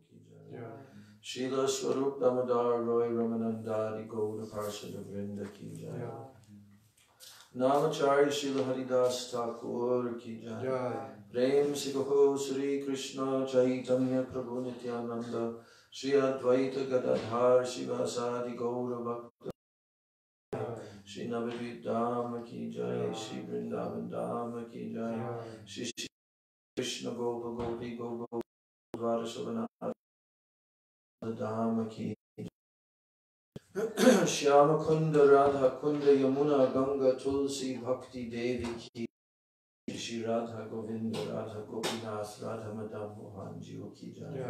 की जय शीला स्वरूप दामोदर रॉय रमानंदारी गौर पार्षद वृंद की जय नामचार्य शिल हरिदास ठाकुर की जय प्रेम से कहो श्री कृष्ण चैतन्य प्रभु नित्यानंद श्री अद्वैत गदाधार शिवासादि गौर भक्त श्री नवद्वीप धाम की जय श्री वृंदावन धाम की जय श्री श्री कृष्ण गोप गोपी गोप द्वार धाम की। श्याम कुंद राधा कुंद यमुना गंगा तुलसी भक्ति देवी की। श्री राधा गोविंद राधा गोपीनाथ राधा मदन मोहन जीव की जय।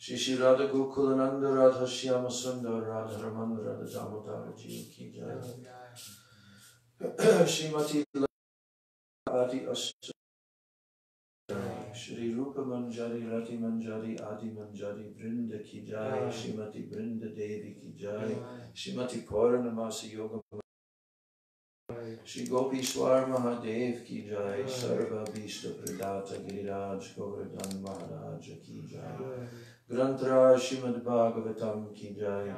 श्री श्री राधा गोकुल नंद राधा श्याम सुंदर राधा रमन राधा दामोदर जीव की जय। श्रीमती आदि अष्ट श्री रूप मंजरी रति मंजरी आदि मंजरी वृंद की जय श्रीमती वृंद देवी की जय श्रीमती पौर्णमासी योग श्री गोपीश्वर महादेव की जय सर्वभीष्ट प्रदाता गिरिराज गोवर्धन महाराज की जय ग्रंथराज श्रीमद् भागवतम की जय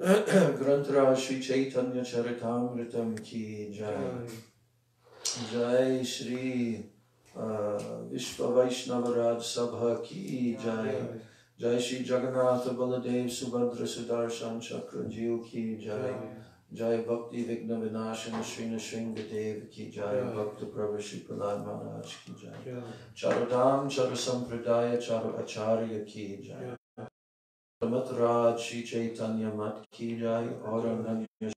ग्रंथराज श्री चैतन्य चरितामृतम की जय जय श्री विश्व वैष्णव राज सभा की जय। जय श्री जगन्नाथ बलदेव सुभद्र सुदर्शन चक्र जीव की जय। जय भक्ति विघ्न विनाशन श्री नृसिंह देव की जय। भक्त प्रभु श्री प्रहलाद महाराज की जय। चारों धाम चारों संप्रदाय चारों आचार्य की जय। मत राज श्री चैतन्य मत की जय। और अनन्य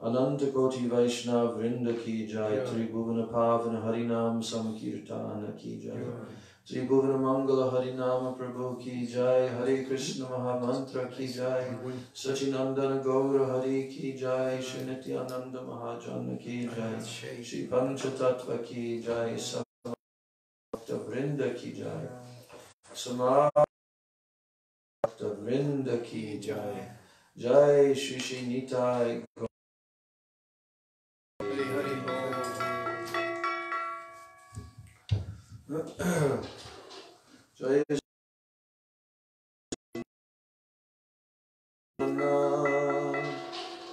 अनंत कोटि वैष्णव वृंद की जय त्रिभुवन पावन हरिनाम संकीर्तन की जय त्रिभुवन मंगल हरिनाम प्रभु की जय हरे कृष्ण महामंत्र की जय सचिनंदन गौर हरि की जय श्री नित्यानंद महाजन की जय श्री पंच तत्व की जय सब वृंद की जय समाप्त वृंद की जय जय श्री श्री निताय To jest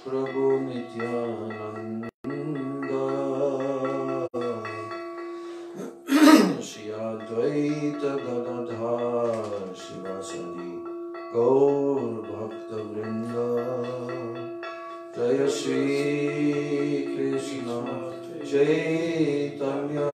प्रभु नित्यानन्द श्रियाद्वैत गणधार गौर भक्तवृन्द जय श्री कृष्ण चैतन्य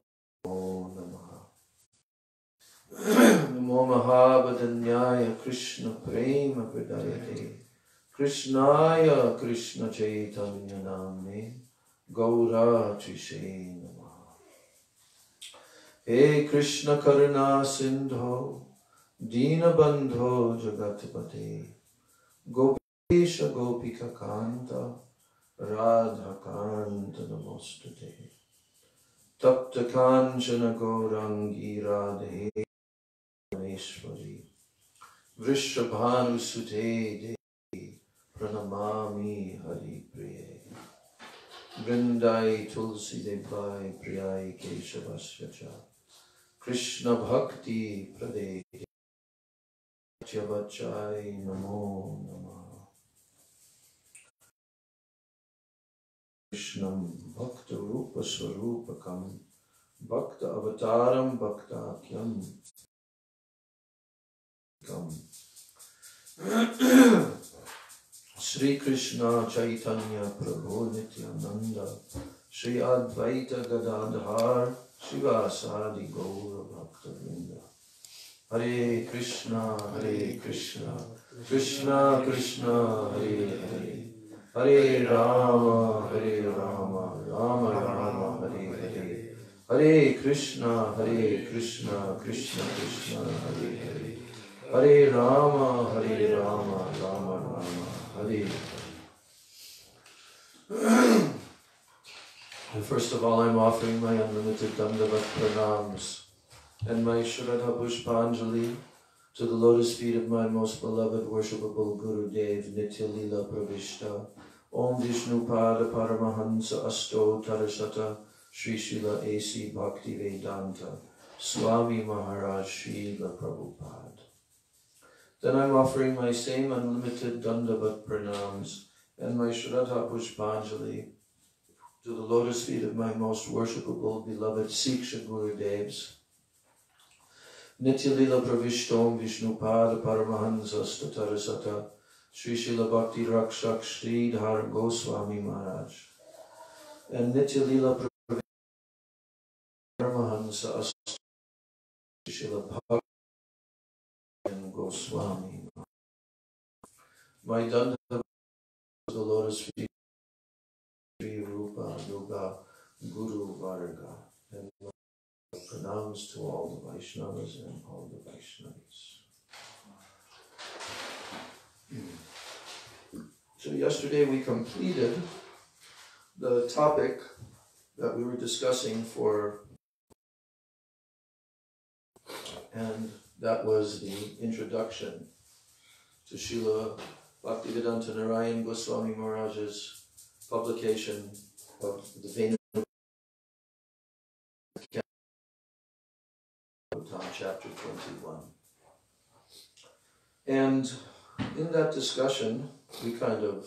कृष्ण प्रेम प्रदायते कृष्णाय कृष्ण चैतन्य नाम्ने गौराचिषे हे कृष्ण करुणा सिंधो दीनबन्धो जगत्पते गोपेश गोपिकान्त राधाकान्त नमोऽस्तुते तप्तकाञ्चन गौराङ्गी राधे परमेश्वरी वृषभानुसुते देवी प्रणमामि हरिप्रिये। वृन्दाय तुलसीदेवाय प्रियाय केशवस्य च कृष्णभक्तिप्रदे बच्चाय नमो नमः। कृष्णं भक्तरूपस्वरूपकं भक्त अवतारं भक्ताख्यं। श्री कृष्ण चैतन्य प्रभु नित्यानंद श्री अद्वैत गदाधर शिवासादि गौर भक्त वृंद हरे कृष्णा हरे कृष्णा कृष्णा कृष्णा हरे हरे हरे राम हरे राम राम राम हरे हरे हरे कृष्णा हरे कृष्णा कृष्ण कृष्ण हरे हरे हरे राम हरे Rama, Rama Ram Hare And first of all, I'm offering my unlimited Dandavat pranams and my Shraddha Pushpanjali to the lotus feet of my most beloved worshipable Guru Dev Nityalila Pravishta, Om Vishnu Pada Paramahansa Ashtottara Shata Sri Srila bhakti vedanta Swami Maharaj Srila Prabhupada. Then I'm offering my same unlimited Dandavat pranams and my Shraddha Pushpanjali to the lotus feet of my most worshipable beloved Siksha Guru Devs. Nitya Lila Pravishtom Vishnu Pada Paramahansa Statarasata Sri Srila Bhakti Rakshak Sri Dhar Goswami Maharaj. And Nitya Lila Paramahansa Bhakti Goswami My Danda the lotus feet Sri Rupa Nuga Guru Varga and pronounced to all the Vaishnavas and all the Vaishnavis. So yesterday we completed the topic that we were discussing for, and that was the introduction to Srila Bhaktivedanta Narayan Goswami Maharaj's publication of the Venu chapter 21. And in that discussion, we kind of,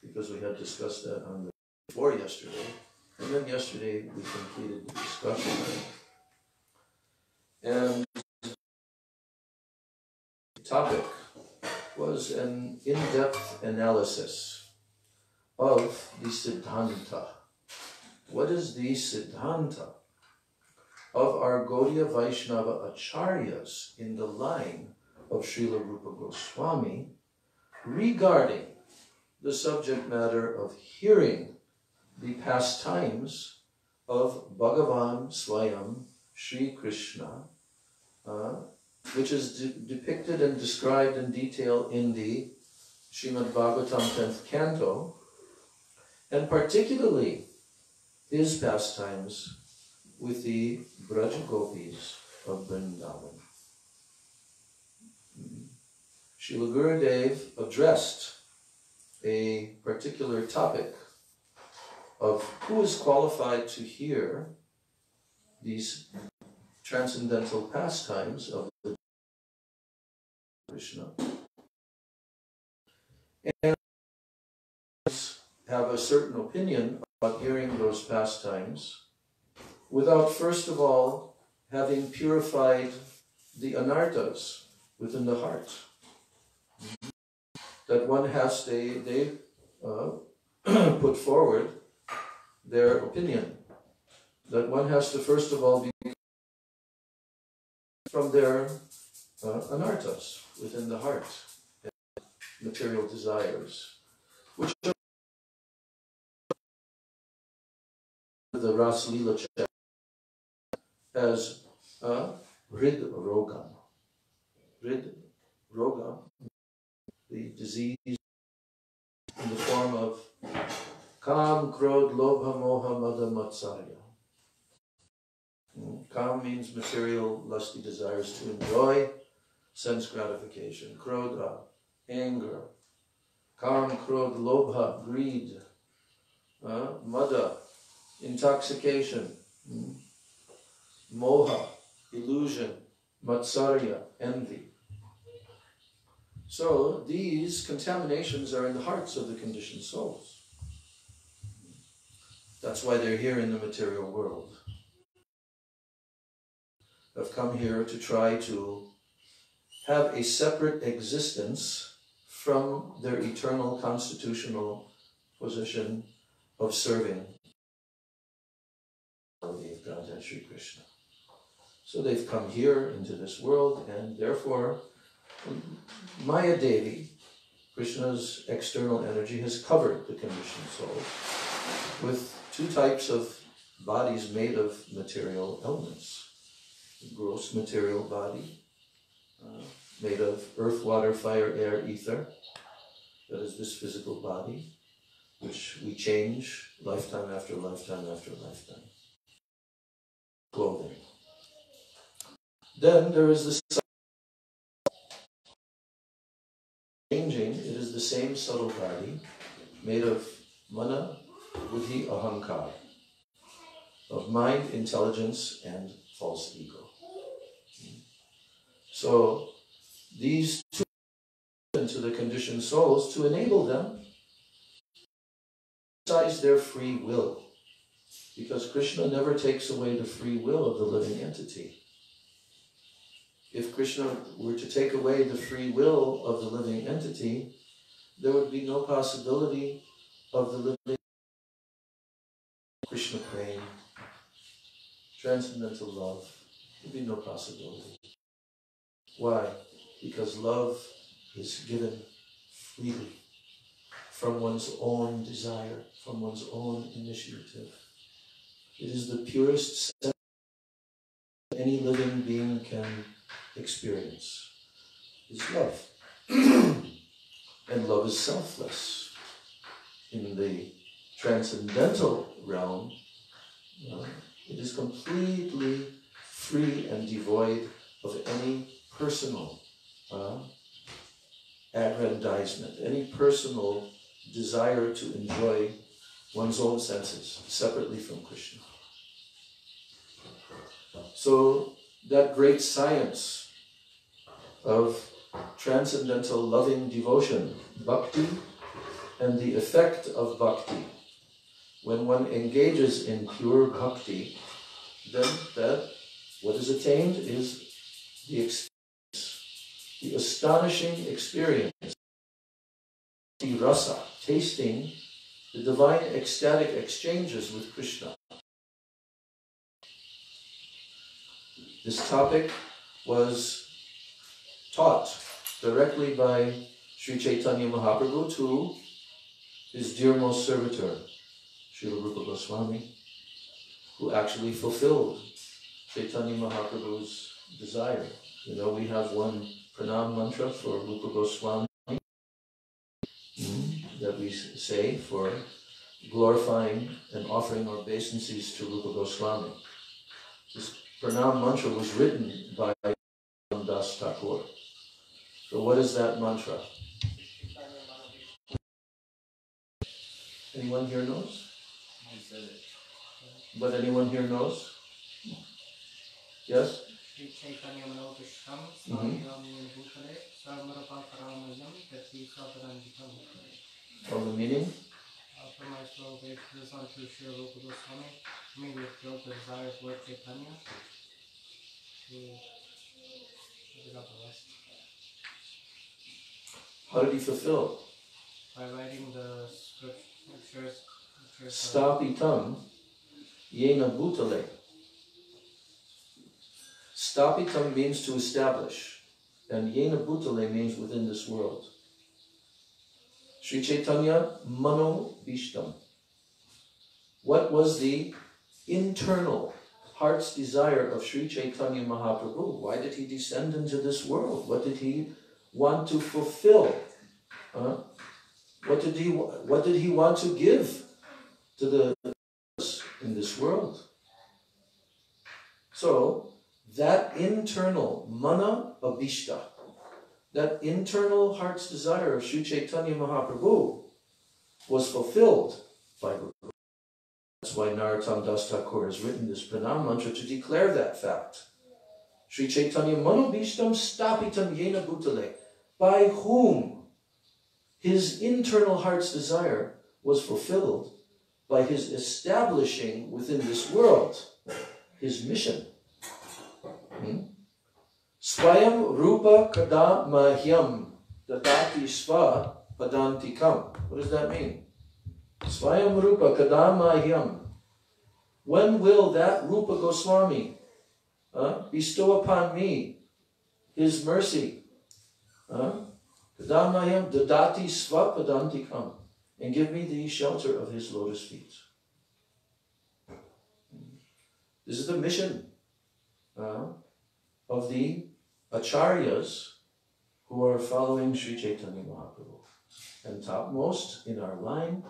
because we had discussed that on the before yesterday, and then yesterday we completed the discussion. And the topic was an in-depth analysis of the Siddhanta. What is the Siddhanta of our Gaudiya Vaishnava Acharyas in the line of Srila Rupa Goswami regarding the subject matter of hearing the pastimes of Bhagavan Swayam Sri Krishna, uh, which is de- depicted and described in detail in the Srimad Bhagavatam 10th canto, and particularly his pastimes with the Braja Gopis of Vrindavan. Srila Gurudev addressed a particular topic of who is qualified to hear these transcendental pastimes of the Krishna. And have a certain opinion about hearing those pastimes without first of all having purified the anarthas within the heart. That one has, they, they uh, put forward their opinion. That one has to first of all be from their uh, anarthas within the heart, material desires, which are the Ras Lila as uh, Hrid Roga. Hrid Roga, the disease in the form of Kam, Krodh, Lobha, Moha, Mada, Matsarya. Kam means material, lusty desires to enjoy sense gratification. Krodha, anger. Kam, Krodh, Lobha, greed. Uh, intoxication. Hmm. Moha, illusion. Matsarya, envy. So these contaminations are in the hearts of the conditioned souls. That's why they're here in the material world. Have come here to try to have a separate existence from their eternal constitutional position of serving of God and Sri Krishna. So they've come here into this world, and therefore, Maya Devi, Krishna's external energy, has covered the conditioned soul with two types of bodies made of material elements. gross material body, uh, made of earth, water, fire, air, ether. That is this physical body, which we change lifetime after lifetime after lifetime. Clothing. Then there is the changing, it is the same subtle body made of mana, buddhi, ahankar, of mind, intelligence, and false ego. So these two into the conditioned souls to enable them to exercise their free will. Because Krishna never takes away the free will of the living entity. If Krishna were to take away the free will of the living entity, there would be no possibility of the living Krishna praying, transcendental love. There'd be no possibility. Why? Because love is given freely from one's own desire, from one's own initiative. It is the purest sense any living being can experience is love. and love is selfless. In the transcendental realm, uh, it is completely free and devoid of any personal uh, aggrandizement, any personal desire to enjoy one's own senses separately from Krishna. So that great science of transcendental loving devotion, bhakti, and the effect of bhakti. When one engages in pure bhakti, then that what is attained is the experience, the astonishing experience, the rasa, tasting the divine ecstatic exchanges with Krishna. This topic was taught directly by Sri Chaitanya Mahaprabhu to his dearmost servitor, Srila Rupa Goswami, who actually fulfilled Chaitanya Mahaprabhu's desire. You know, we have one pranam mantra for Rupa Goswami mm, that we say for glorifying and offering our obeisances to Rupa Goswami. This pranam mantra was written by Das Thakur. So what is that mantra? Anyone here knows? But anyone here knows? Yes? Mm-hmm. The meaning? From my soul, they present to Sri Rupa Goswami, me with guilt, desire, Lord Chaitanya. To I got the rest. How did he fulfill? By writing the script- scriptures. Stapitam yena bhutale. Stapitam means to establish, and yena bhutale means within this world. Sri Chaitanya Mano Bishtam. What was the internal heart's desire of Sri Chaitanya Mahaprabhu? Why did he descend into this world? What did he want to fulfill? Huh? What did he What did he want to give to the in this world? So that internal mana abhishta, that internal heart's desire of Sri Chaitanya Mahaprabhu was fulfilled by Guru. That's why Narottam Das Thakur has written this pranam mantra to declare that fact. Sri Chaitanya Manobhishtam Stapitam Yena Bhutale, by whom his internal heart's desire was fulfilled by his establishing within this world his mission. Hmm? Swayam Rupa Kada Mahyam Dadati Sva Padantikam. What does that mean? Swayam Rupa Kada Mahyam. When will that Rupa Goswami uh, bestow upon me his mercy? Kadamayam Dadati Sva Padantikam. And give me the shelter of his lotus feet. This is the mission uh, of the acharyas who are following Sri Chaitanya Mahaprabhu. And topmost in our line,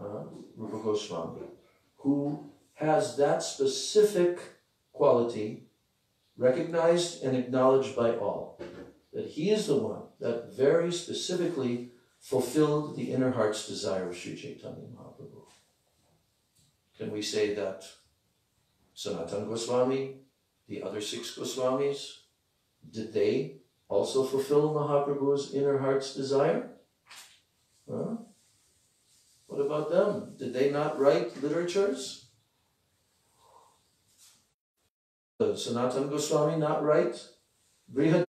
uh, Rupa Goswami, who has that specific quality recognized and acknowledged by all. That he is the one that very specifically fulfilled the inner heart's desire of Sri Chaitanya Mahaprabhu. Can we say that Sanatan Goswami, the other six Goswamis, did they also fulfill Mahaprabhu's inner heart's desire? Huh? What about them? Did they not write literatures? Did Sanatan Goswami not write Brihad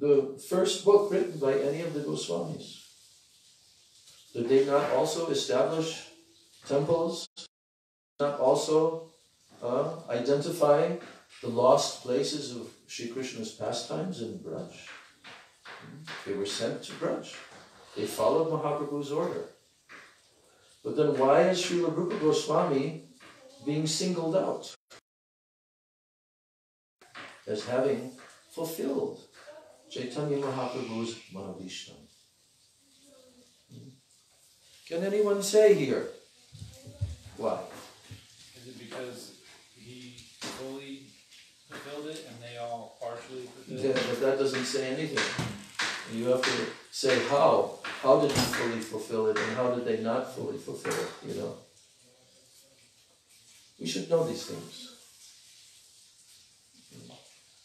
the first book written by any of the Goswamis? Did they not also establish temples? Not also uh, identify the lost places of Sri Krishna's pastimes in Braj? Hmm? They were sent to Braj. They followed Mahaprabhu's order. But then why is Srila Rupa Goswami being singled out as having fulfilled Chaitanya Mahaprabhu's? Can anyone say here why? Is it because he fully fulfilled it and they all partially fulfilled Yeah, it? but that doesn't say anything. You have to say how. How did he fully fulfill it and how did they not fully fulfill it, you know? We should know these things.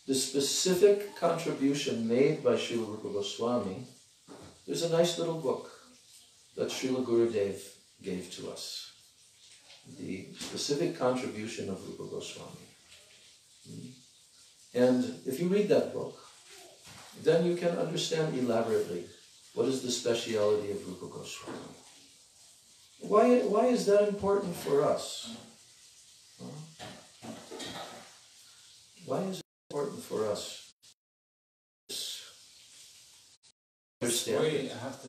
The specific contribution made by Srila Rupa Goswami, there's a nice little book that Srila Gurudev gave to us. The specific contribution of Rupa Goswami. Hmm? And if you read that book, then you can understand elaborately what is the speciality of Rupa Goswami. Why, why is that important for us? Hmm? Why is important for us? Understand We have to,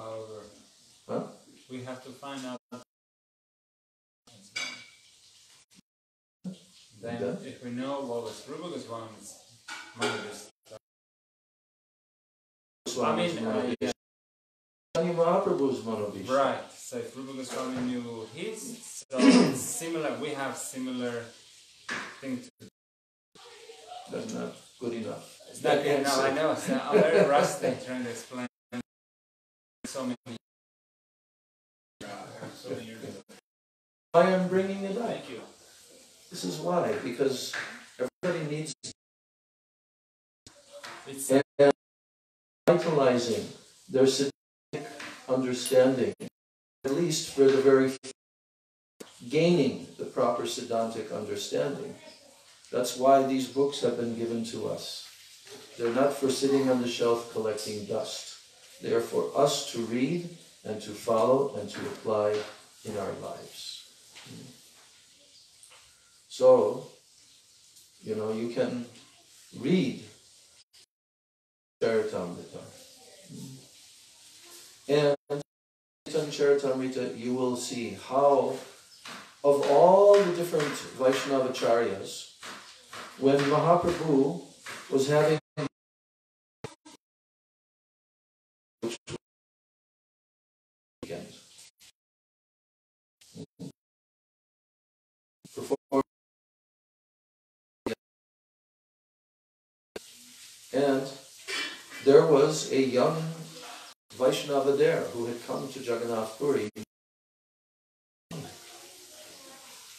however, Huh? we have to find out. Then, Okay. if we know what was Rupa Goswami's Manavishta, Goswami's I mean, uh, yeah. Chaitanya Mahaprabhu's Manavishta. right? So if Rupa Goswami knew his, so similar, we have similar things. To, That's not good enough. It's not good now, I know. So I'm very rusty trying to explain so many. Uh, so many years ago. I am bringing it up. Thank you. This is why, because everybody needs It's and vitalizing their understanding, at least for the very gaining the proper Siddhantic understanding. That's why these books have been given to us. They're not for sitting on the shelf collecting dust. They are for us to read and to follow and to apply in our lives. So, you know, you can read Charitamrita. And in Charitamrita, you will see how, of all the different Vaishnava Vaishnavacharyas, when Mahaprabhu was having and there was a young Vaishnava there who had come to Jagannath Puri.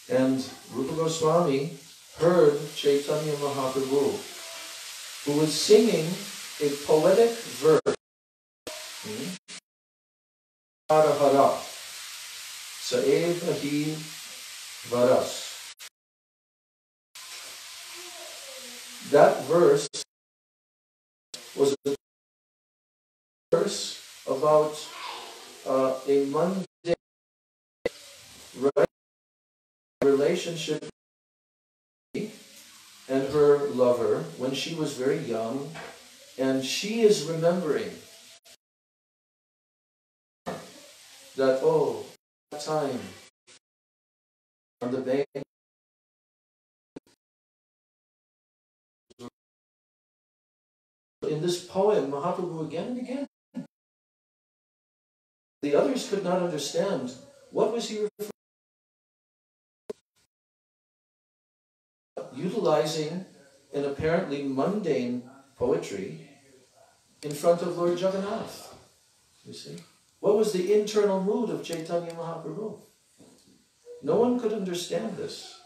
And Rupa Goswami heard Chaitanya Mahaprabhu, who was singing a poetic verse. Hara varas. That verse was a verse about uh, a mundane relationship and her lover when she was very young, and she is remembering that oh, that time on the bank in this poem, Mahaprabhu again and again. The others could not understand what was he referring utilizing an apparently mundane poetry in front of Lord Jagannath. You see? What was the internal mood of Chaitanya Mahaprabhu? No one could understand this.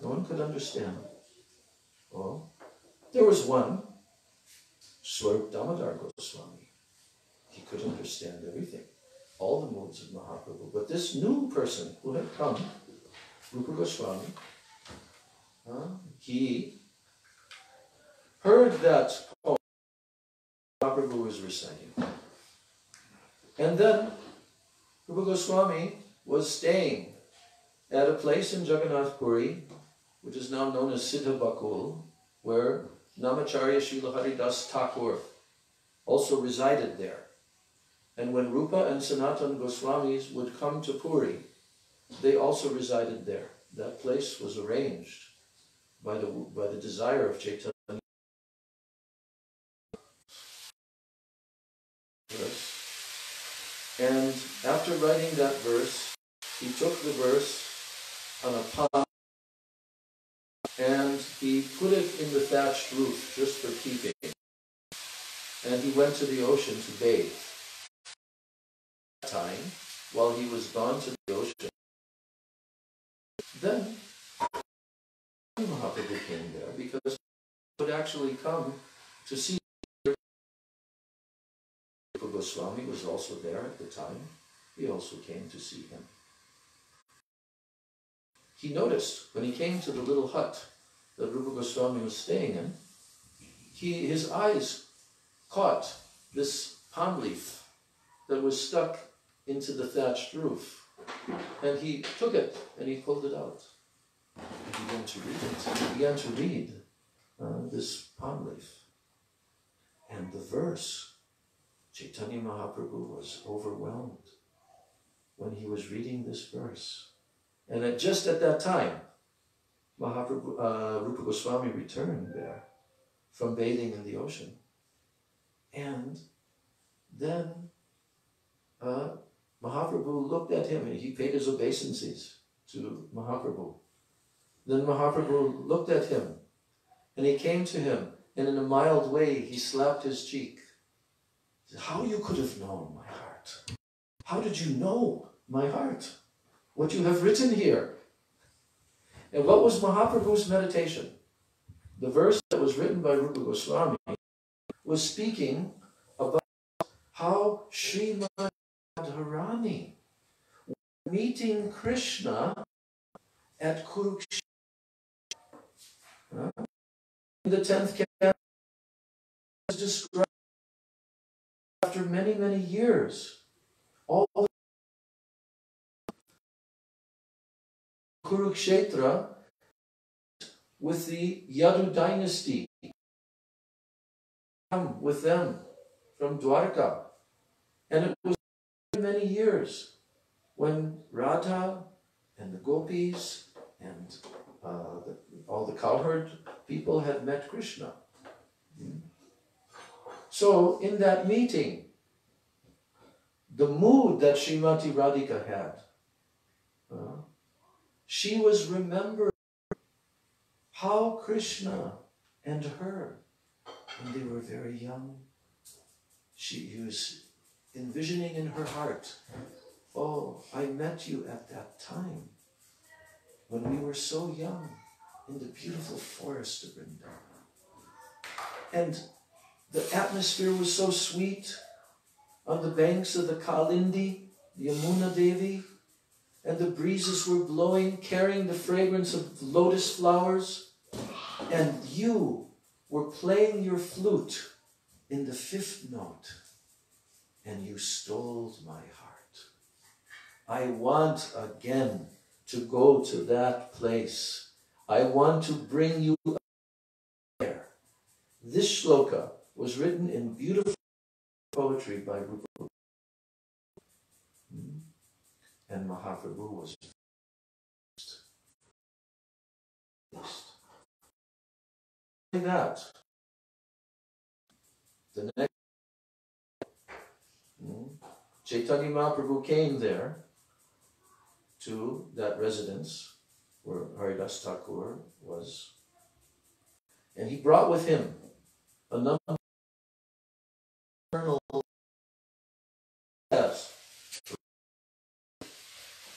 No one could understand. Well, there was one Swarup Damodar Goswami. He could understand everything, all the moods of Mahaprabhu. But this new person who had come, Rupa Goswami, uh, he heard that poem was reciting. And then Rupa Goswami was staying at a place in Jagannath Puri, which is now known as Siddha Bakul, where Namacharya Srila Haridas Thakur also resided there. And when Rupa and Sanatan Goswamis would come to Puri, they also resided there. That place was arranged by the, by the desire of Chaitanya. And after writing that verse, he took the verse on a palm and he put it in the thatched roof just for keeping. And he went to the ocean to bathe. That time, while he was gone to the ocean, then Mahaprabhu came there because he would actually come to see. Rupa Goswami was also there at the time. He also came to see him. He noticed when he came to the little hut that Rupa Goswami was staying in, he, his eyes caught this palm leaf that was stuck into the thatched roof. And he took it and he pulled it out. He began to read it. He began to read uh, this palm leaf. And the verse, Chaitanya Mahaprabhu was overwhelmed when he was reading this verse. And at, just at that time, Mahaprabhu, uh, Rupa Goswami returned there from bathing in the ocean. And then uh, Mahaprabhu looked at him and he paid his obeisances to Mahaprabhu. Then Mahaprabhu looked at him And he came to him, and in a mild way he slapped his cheek. He said, How you could have known my heart? How did you know my heart? What you have written here. And what was Mahaprabhu's meditation? The verse that was written by Rupa Goswami was speaking about how Srimati meeting Krishna at Kurukshetra. In the tenth canto is described after many, many years. All Kurukshetra with the Yadu dynasty. With them from Dwarka. And it was many years when Radha and the gopis and uh, the, all the cowherd people had met Krishna. So in that meeting, the mood that Srimati Radhika had, uh, she was remembering how Krishna and her, when they were very young, she was envisioning in her heart, oh, I met you at that time when we were so young in the beautiful forest of Vrindavan. And the atmosphere was so sweet on the banks of the Kalindi, the Yamuna Devi, and the breezes were blowing, carrying the fragrance of lotus flowers, and you were playing your flute in the fifth note, and you stole my heart. I want again to go to that place. I want to bring you there. This shloka was written in beautiful poetry by Rupa. And Mahaprabhu was that. The next hmm? Chaitanya Mahaprabhu came there to that residence where Haridas Thakur was. And he brought with him a number of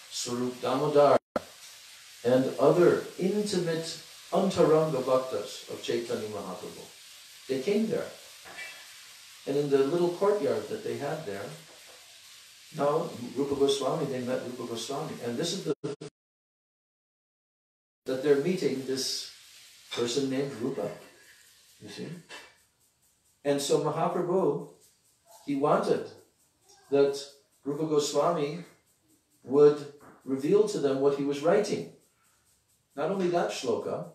Swarup Damodar, and other intimate Antaranga Bhaktas of Chaitanya Mahaprabhu. They came there. And in the little courtyard that they had there, no, Rupa Goswami, they met Rupa Goswami. And this is the that they're meeting this person named Rupa. You see? And so Mahaprabhu, he wanted that Rupa Goswami would reveal to them what he was writing. Not only that shloka,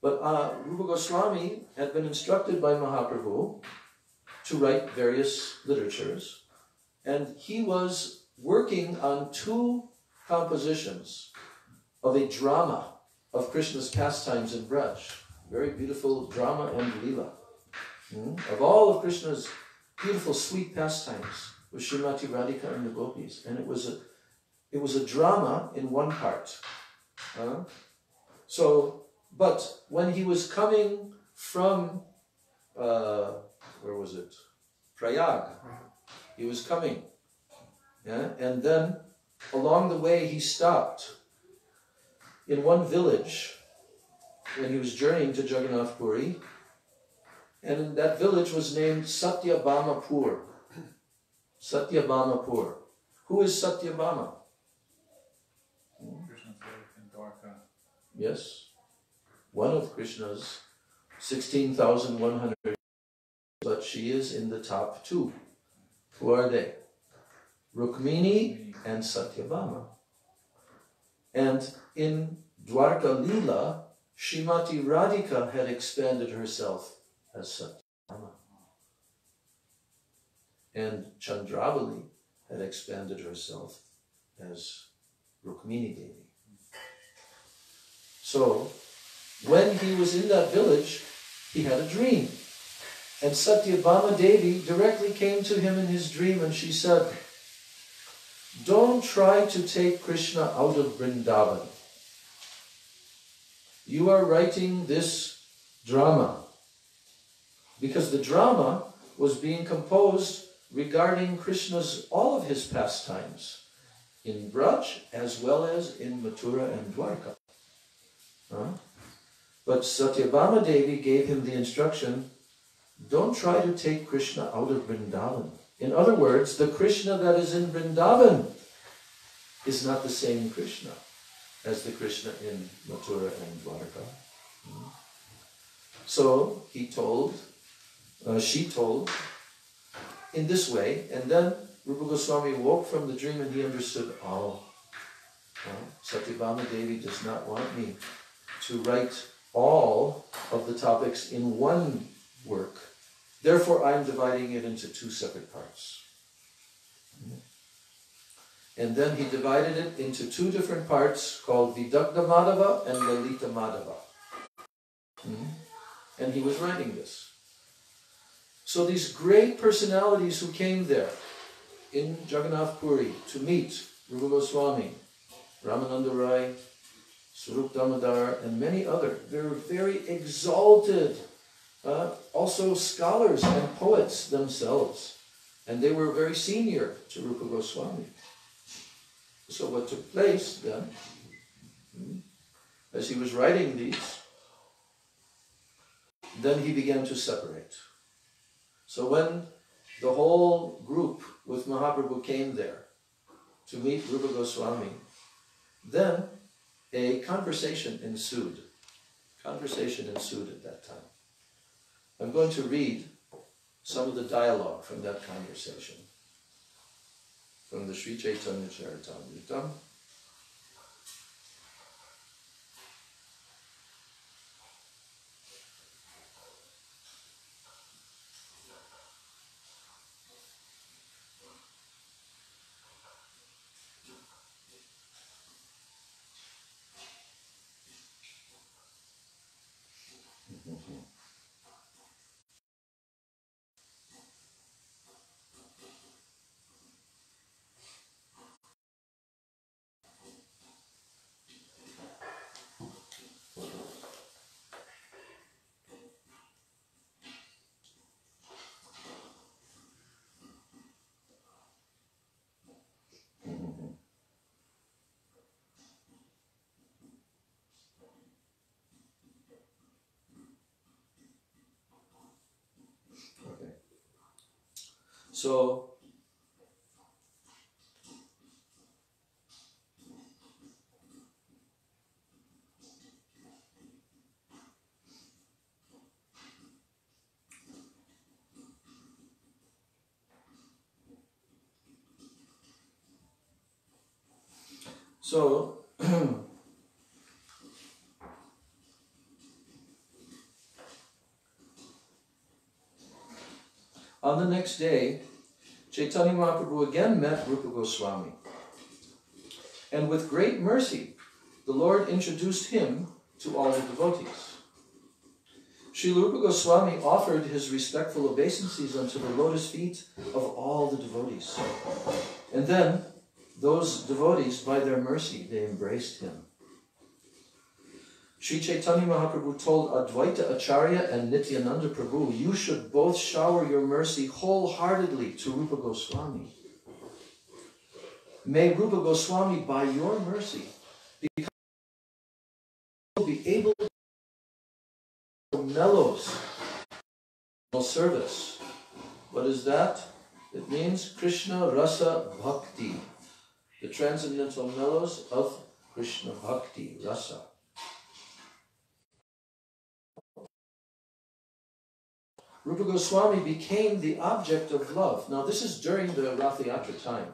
but uh, Rupa Goswami had been instructed by Mahaprabhu to write various literatures. And he was working on two compositions of a drama of Krishna's pastimes in Braj. Very beautiful drama and lila. Hmm? Of all of Krishna's beautiful, sweet pastimes with Srimati Radhika and the gopis. And it was a, it was a drama in one part. Uh, so, but when he was coming from, uh, where was it? Prayag. He was coming. Yeah? And then along the way he stopped in one village when he was journeying to Jagannath Puri. And that village was named Satyabhamapur. Satyabhamapur. Who is Satyabhama? Krishna's wife in Dwarka. Yes. One of Krishna's 16,100, but she is in the top two. Who are they? Rukmini and Satyabhama. And in Dwarka Lila, Shrimati Radhika had expanded herself as Satyabhama. And Chandravali had expanded herself as Rukmini Devi. So, when he was in that village, he had a dream. And Satyabhama Devi directly came to him in his dream and she said, Don't try to take Krishna out of Vrindavan. You are writing this drama. Because the drama was being composed regarding Krishna's all of his pastimes in Braj as well as in Mathura and Dwarka. Huh? But Satyabhama Devi gave him the instruction don't try to take Krishna out of Vrindavan. In other words, the Krishna that is in Vrindavan is not the same Krishna as the Krishna in Mathura and Dwarka. Hmm. So he told, uh, she told, in this way, and then Rupa Goswami woke from the dream and he understood, oh, well, Satyabhama Devi does not want me to write all of the topics in one work. Therefore, I'm dividing it into two separate parts. And then he divided it into two different parts called Vidagdha Madhava and Lalita Madhava. Hmm? And he was writing this. So these great personalities who came there in Jagannath Puri to meet Rupa Goswami, Ramananda Rai, Swarup Damodar, and many other, they're very exalted, uh, also scholars and poets themselves. And they were very senior to Rupa Goswami. So what took place then, hmm, as he was writing these, then he began to separate. So when the whole group with Mahaprabhu came there to meet Rupa Goswami, then a conversation ensued. Conversation ensued at that time. I'm going to read some of the dialogue from that conversation from the Sri Chaitanya Charitamrita. So So on the next day, Chaitanya Mahaprabhu again met Rupa Goswami. And with great mercy, the Lord introduced him to all the devotees. Sri Rupa Goswami offered his respectful obeisances unto the lotus feet of all the devotees. And then those devotees, by their mercy, they embraced him. Sri Chaitanya Mahaprabhu told Advaita Acharya and Nityananda Prabhu, you should both shower your mercy wholeheartedly to Rupa Goswami. May Rupa Goswami, by your mercy, be able to mellows service. What is that? It means Krishna Rasa Bhakti, the transcendental mellows of Krishna Bhakti, Rasa. Rupa Goswami became the object of love. Now, this is during the Rathayatra time.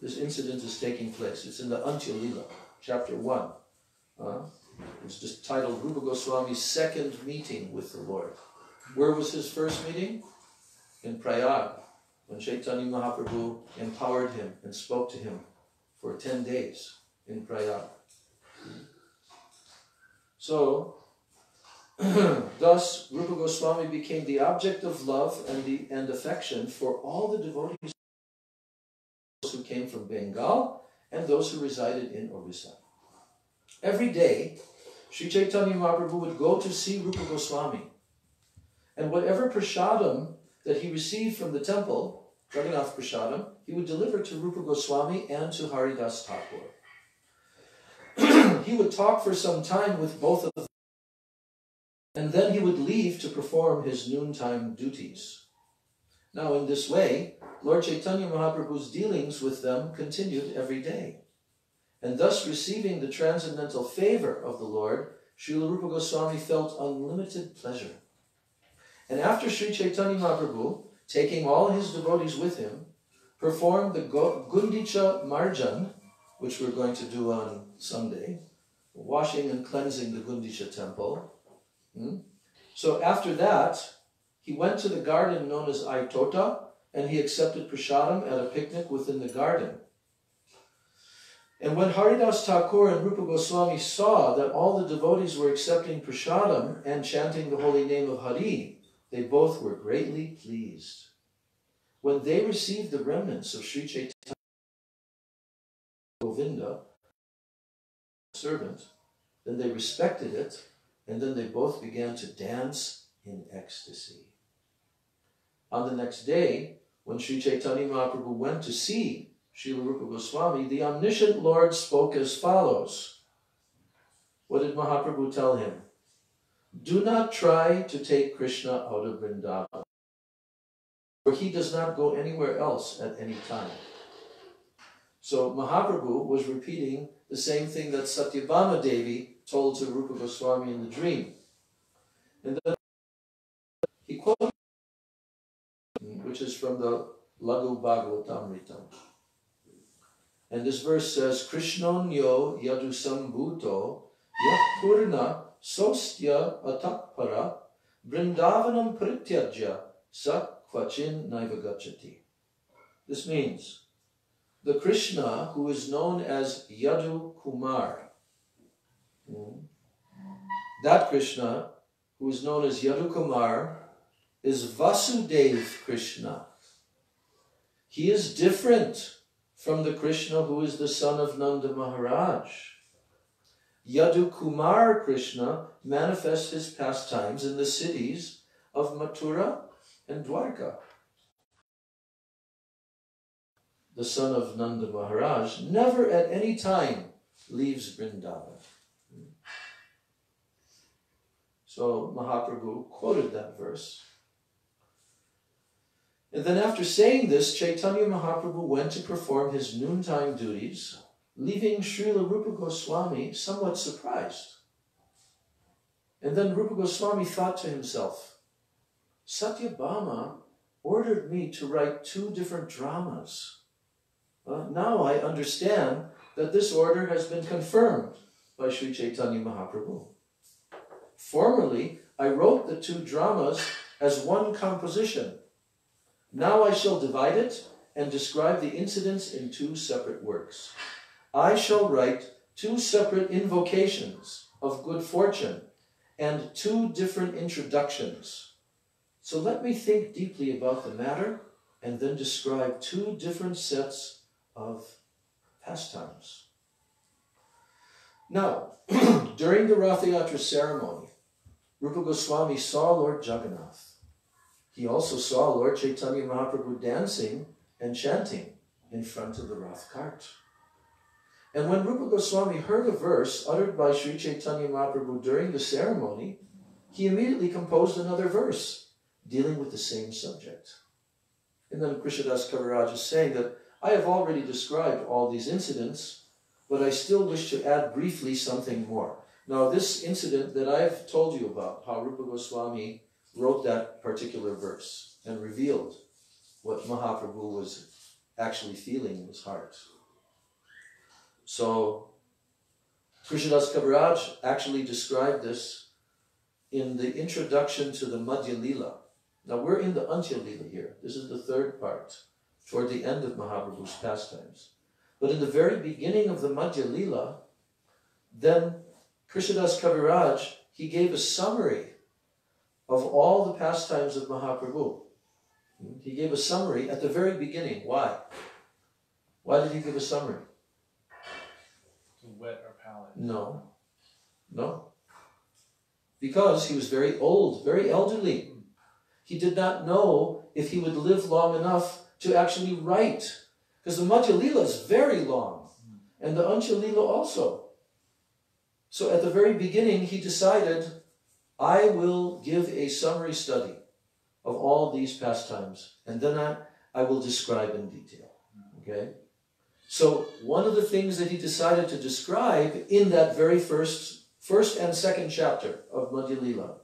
This incident is taking place. It's in the Antya Lila, chapter 1. Uh, it's just titled Rupa Goswami's second meeting with the Lord. Where was his first meeting? In Prayag, when Chaitanya Mahaprabhu empowered him and spoke to him for 10 days in Prayag. So, Thus, Rupa Goswami became the object of love and, the, and affection for all the devotees who came from Bengal and those who resided in Orissa. Every day, Sri Chaitanya Mahaprabhu would go to see Rupa Goswami. And whatever prashadam that he received from the temple, Jagannath prashadam, he would deliver to Rupa Goswami and to Haridas Thakur. he would talk for some time with both of them, and then he would leave to perform his noontime duties. Now, in this way, Lord Chaitanya Mahaprabhu's dealings with them continued every day. And thus, receiving the transcendental favor of the Lord, Srila Rupa Goswami felt unlimited pleasure. And after Sri Chaitanya Mahaprabhu, taking all his devotees with him, performed the Gundicha Marjan, which we're going to do on Sunday, washing and cleansing the Gundicha temple. Hmm? So after that, he went to the garden known as Aitota, and he accepted prasadam at a picnic within the garden. And when Haridas Thakur and Rupa Goswami saw that all the devotees were accepting prasadam and chanting the holy name of Hari, they both were greatly pleased. When they received the remnants of Sri Chaitanya Govinda, servant, then they respected it, and then they both began to dance in ecstasy. On the next day, when Sri Chaitanya Mahaprabhu went to see Srila Rupa Goswami, the omniscient Lord spoke as follows. What did Mahaprabhu tell him? Do not try to take Krishna out of Vrindavan, for he does not go anywhere else at any time. So Mahaprabhu was repeating the same thing that Satyabhama Devi told to Rupa Goswami in the dream. And then he quoted, which is from the Laghu Bhagavatamritam. And this verse says, Krishnonyo yadu sambhuto yapurna sostya atakpara vrindavanam prityajya sa kvachin naivagachati. This means, the Krishna who is known as Yadu Kumar, that Krishna who is known as Yadukumar, is Vasudev Krishna. He is different from the Krishna who is the son of Nanda Maharaj. Yadukumar Krishna manifests his pastimes in the cities of Mathura and Dwarka. The son of Nanda Maharaj never at any time leaves Vrindavan. So Mahaprabhu quoted that verse and then after saying this, Chaitanya Mahaprabhu went to perform his noontime duties, leaving Srila Rupa Goswami somewhat surprised. And then Rupa Goswami thought to himself, Satyabhama ordered me to write two different dramas. Uh, now I understand that this order has been confirmed by Sri Chaitanya Mahaprabhu. Formerly, I wrote the two dramas as one composition now I shall divide it and describe the incidents in two separate works. I shall write two separate invocations of good fortune and two different introductions. So let me think deeply about the matter and then describe two different sets of pastimes. Now, during the Rathayatra ceremony, Rupa Goswami saw Lord Jagannath. He also saw Lord Chaitanya Mahaprabhu dancing and chanting in front of the Rath cart. And when Rupa Goswami heard a verse uttered by Sri Chaitanya Mahaprabhu during the ceremony, he immediately composed another verse dealing with the same subject. And then Krishnadas Kaviraj is saying that I have already described all these incidents, but I still wish to add briefly something more. Now, this incident that I've told you about, how Rupa Goswami wrote that particular verse and revealed what Mahaprabhu was actually feeling in his heart. So, Krishnadas Kaviraj actually described this in the introduction to the Madhya Lila. Now we're in the Antya Lila here. This is the third part, toward the end of Mahaprabhu's pastimes. But in the very beginning of the Madhya Lila, then Krishnadas Kaviraj, he gave a summary of all the pastimes of Mahaprabhu. He gave a summary at the very beginning. Why? Why did he give a summary? To wet our palate. No. No. because he was very old, very elderly. He did not know if he would live long enough to actually write, because the Madhya Lila is very long, and the Antya Lila also. So at the very beginning, he decided, I will give a summary study of all these pastimes, and then I, I will describe in detail. Okay? So one of the things that he decided to describe in that very first, first and second chapter of Madhyalila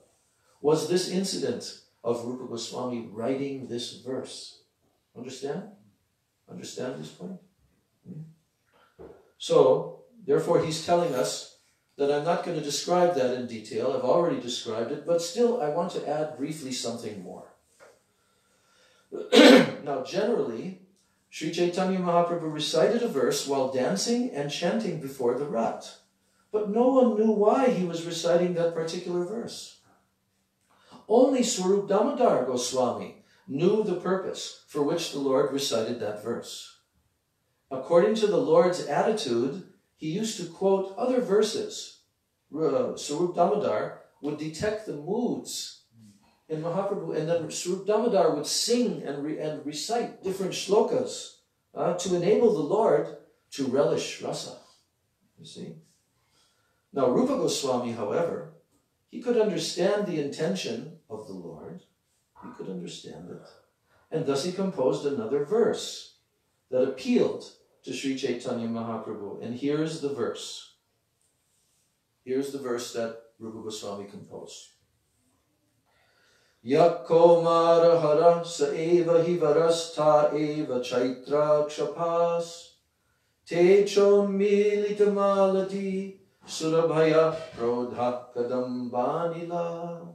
was this incident of Rupa Goswami writing this verse. Understand? Understand this point? Hmm? So, therefore, he's telling us that I'm not going to describe that in detail. I've already described it, but still, I want to add briefly something more. now, generally, Sri Chaitanya Mahaprabhu recited a verse while dancing and chanting before the Rath, but no one knew why he was reciting that particular verse. Only Swarup Damodar Goswami knew the purpose for which the Lord recited that verse. According to the Lord's attitude, he used to quote other verses. Uh, Swarup Damodar would detect the moods in Mahaprabhu, and then Swarup Damodar would sing and, re- and recite different shlokas uh, to enable the Lord to relish rasa. You see? Now, Rupa Goswami, however, he could understand the intention of the Lord. He could understand it. And thus he composed another verse that appealed to Sri Chaitanya Mahaprabhu. And here's the verse. Here's the verse that Rupa Goswami composed. Yakomara hara sa eva hivaras ta eva chaitra kshapas te chon milita malati surabhaya prodha kadambanila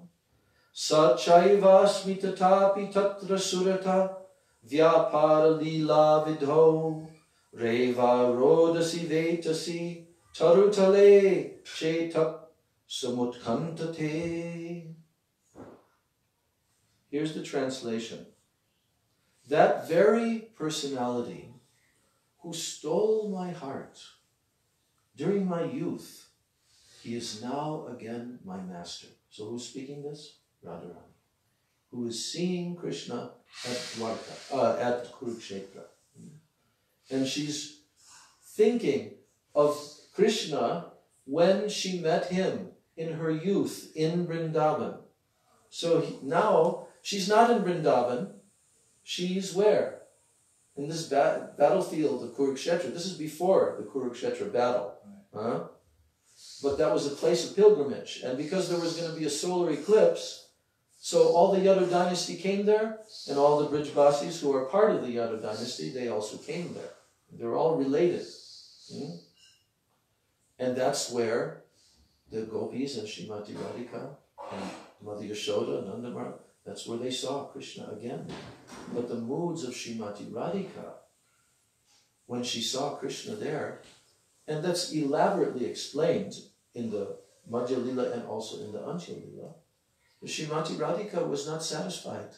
sachaivasmi tatapi tatra surata vyapara lila vidho reva rodasi vetasi tarutale chetak samutkantate Here's the translation. That very personality who stole my heart during my youth, he is now again my master. So who's speaking this? Radharani, who is seeing Krishna at Dwarka, uh, at Kurukshetra. And she's thinking of Krishna when she met him in her youth in Vrindavan. So he, now She's not in Vrindavan. She's where? In this ba- battlefield of Kurukshetra. This is before the Kurukshetra battle. Huh? But that was a place of pilgrimage. And because there was going to be a solar eclipse, so all the Yadu dynasty came there, and all the Brijbasis who are part of the Yadu dynasty, they also came there. They're all related. Hmm? And that's where the gopis and Shrimati Radhika and Mother Yashoda and Nandamar, that's where they saw Krishna again. But the moods of Srimati Radhika, when she saw Krishna there, and that's elaborately explained in the Madhya Lila and also in the Antya Lila, Srimati Radhika was not satisfied.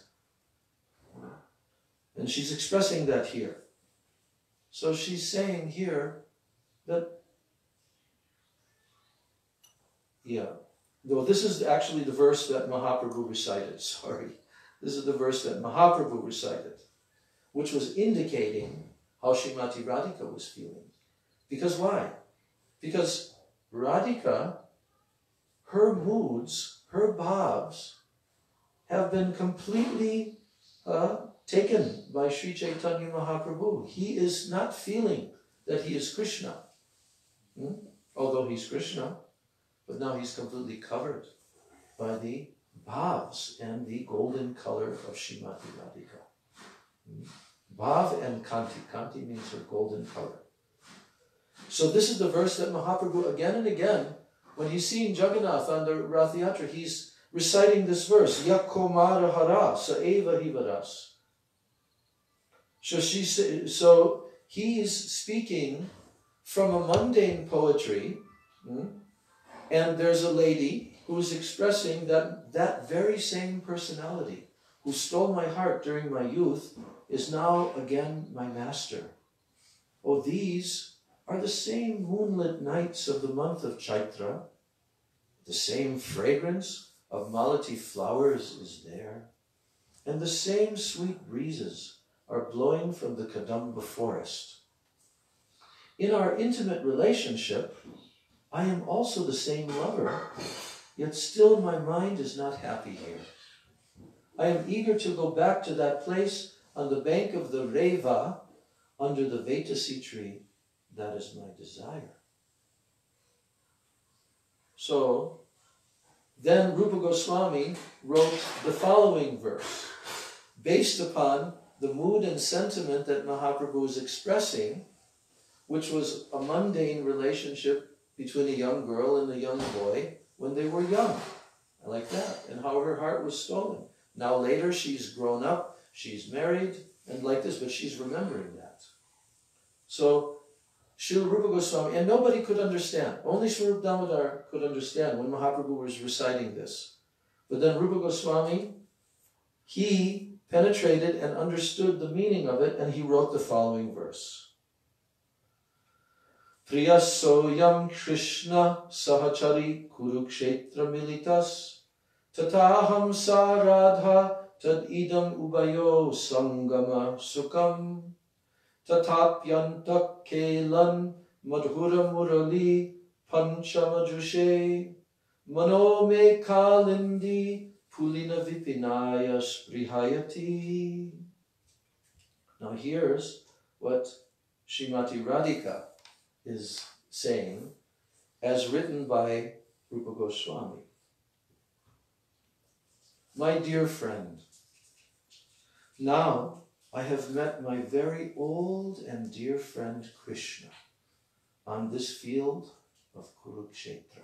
And she's expressing that here. So she's saying here that, yeah, Though this is actually the verse that Mahaprabhu recited. Sorry. This is the verse that Mahaprabhu recited, which was indicating how Srimati Radhika was feeling. Because why? Because Radhika, her moods, her bhavs, have been completely uh, taken by Sri Chaitanya Mahaprabhu. He is not feeling that he is Krishna. Hmm? Although he's Krishna, but now he's completely covered by the bhavs and the golden color of Shrimati Radhika. Hmm? Bhav and Kanti. Kanti means her golden color. So this is the verse that Mahaprabhu again and again, when he's seeing Jagannath on the he's reciting this verse, Yakomara hara saeva hivaras. So, she, so he's speaking from a mundane poetry, hmm, and there's a lady who's expressing that that very same personality who stole my heart during my youth is now again my master. Oh, these are the same moonlit nights of the month of Chaitra, The same fragrance of malati flowers is there, and the same sweet breezes are blowing from the Kadamba forest. In our intimate relationship, I am also the same lover, yet still my mind is not happy here. I am eager to go back to that place on the bank of the Reva under the Vetasi tree. That is my desire. So, then Rupa Goswami wrote the following verse, based upon the mood and sentiment that Mahaprabhu was expressing, which was a mundane relationship between a young girl and a young boy when they were young. I like that. And how her heart was stolen. Now later she's grown up, she's married, and like this, but she's remembering that. So Srila Rupa Goswami, and nobody could understand. Only Swarup Damodar could understand when Mahaprabhu was reciting this. But then Rupa Goswami, he penetrated and understood the meaning of it, and he wrote the following verse. Priyasoyam Krishna Sahachari Kurukshetra Militas Tataham Saradha Tad Idam Ubayo Sangama Sukam Tatapyanta Kelan Madhura Murali Panchamajushe Manome Kalindi Pulina Vipinaya Sprihayati. Now here's what Srimati Radhika is saying as written by Rupa Goswami. My dear friend, now I have met my very old and dear friend Krishna on this field of Kurukshetra.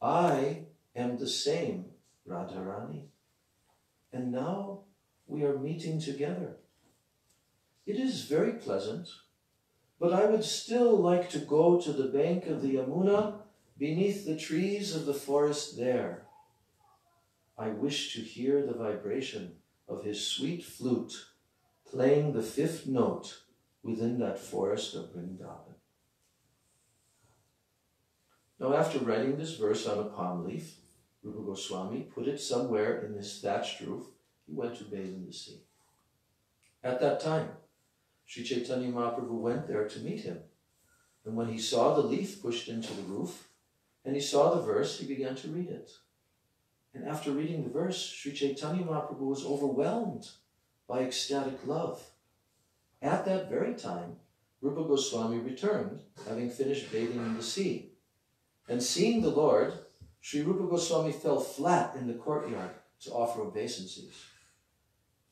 I am the same Radharani, and now we are meeting together. It is very pleasant, but I would still like to go to the bank of the Yamuna beneath the trees of the forest there. I wish to hear the vibration of his sweet flute playing the fifth note within that forest of Vrindavan. Now, after writing this verse on a palm leaf, Rupa Goswami put it somewhere in this thatched roof. He went to bathe in the sea. At that time, Sri Chaitanya Mahaprabhu went there to meet him. And when he saw the leaf pushed into the roof, and he saw the verse, he began to read it. And after reading the verse, Sri Chaitanya Mahaprabhu was overwhelmed by ecstatic love. At that very time, Rupa Goswami returned, having finished bathing in the sea. And seeing the Lord, Sri Rupa Goswami fell flat in the courtyard to offer obeisances.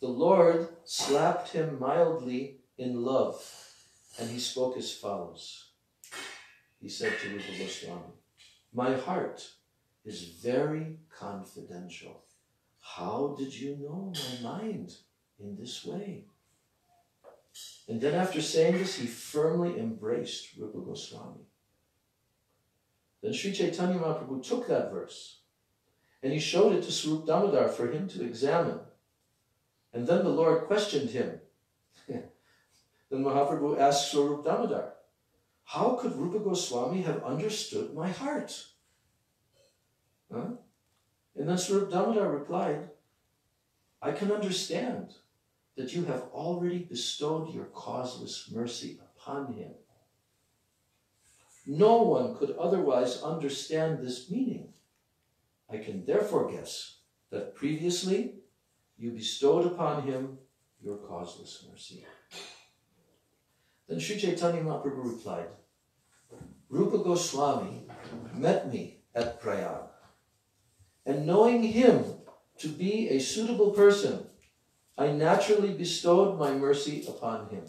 The Lord slapped him mildly in love, and he spoke as follows. He said to Rupa Goswami, My heart is very confidential. How did you know my mind in this way? And then after saying this, he firmly embraced Rupa Goswami. Then Sri Chaitanya Mahaprabhu took that verse and he showed it to Swarup Damodar for him to examine. And then the Lord questioned him. then Mahaprabhu asked Swarup Damodar, How could Rupa Goswami have understood my heart? Huh? And then Swarup Damodar replied, I can understand that you have already bestowed your causeless mercy upon him. No one could otherwise understand this meaning. I can therefore guess that previously you bestowed upon him your causeless mercy. Then Sri Chaitanya Mahaprabhu replied, Rupa Goswami met me at Prayag, and knowing him to be a suitable person, I naturally bestowed my mercy upon him.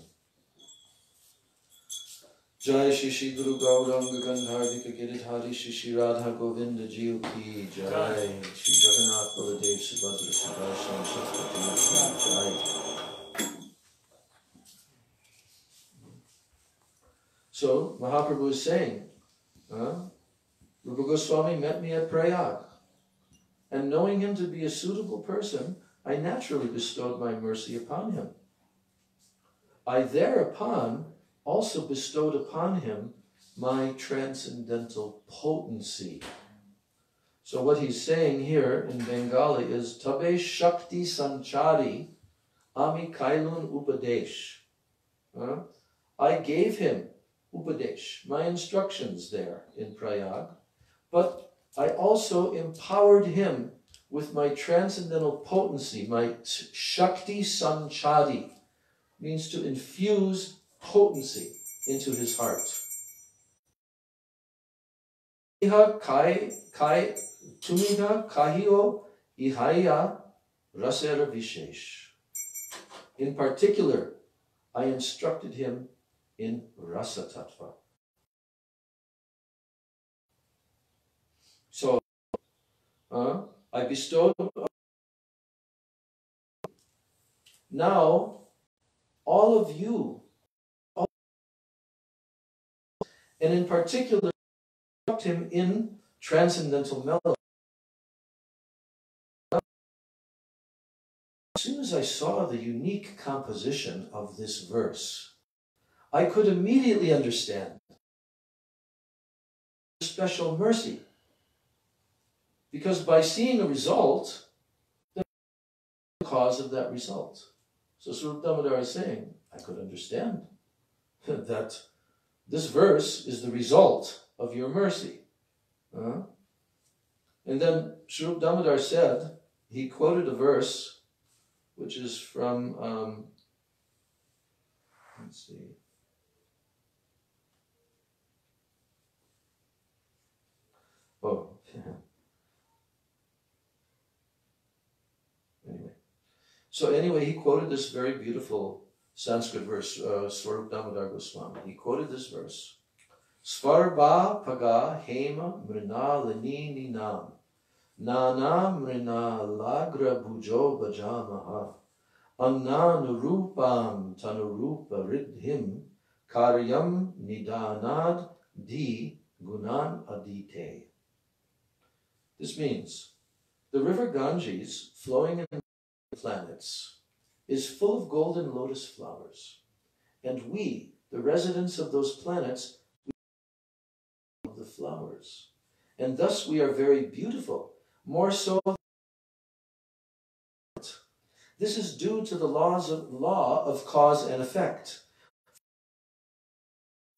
Jai Shri Shri Guru Gauranga Gandharvika Giridhari Shri Shri Radha Govinda Jiu Ki Jai Shri Jagannath Baladev Subhadra Subhasham Shastati Jai So Mahaprabhu is saying, huh? Rupa Goswami met me at Prayag, and knowing him to be a suitable person, I naturally bestowed my mercy upon him. I thereupon also bestowed upon him my transcendental potency. So what he's saying here in Bengali is Tabe Shakti Sanchari Ami Kailun Upadesh. Huh? I gave him Upadesh, my instructions there in Prayag, but I also empowered him with my transcendental potency, my Shakti Sanchari, means to infuse potency into his heart. Kai, kai, tumiha kahio ihaya rasera vishesh. In particular, I instructed him in rasa tattva. So, uh, I bestowed. Now, all of you, and in particular, him in transcendental melody. As soon as I saw the unique composition of this verse, I could immediately understand special mercy. Because by seeing a result, the cause of that result. So Swarup Damodar is saying, I could understand that this verse is the result of your mercy. Uh-huh. And then Swarup Damodar said, he quoted a verse which is from, um, let's see. Oh, yeah. anyway. So anyway, he quoted this very beautiful Sanskrit verse, uh, Swarup Damodar Goswami. He quoted this verse. Svarba paga hema mrina lini nam. Nana mrina lagra bhujo bhajamaha. Annanurupam tanurupa ridhim karyam nidanad di gunan adite. This means the river Ganges, flowing in the planets, is full of golden lotus flowers. And we, the residents of those planets, of the flowers. And thus we are very beautiful, more so this is due to the laws of law of cause and effect.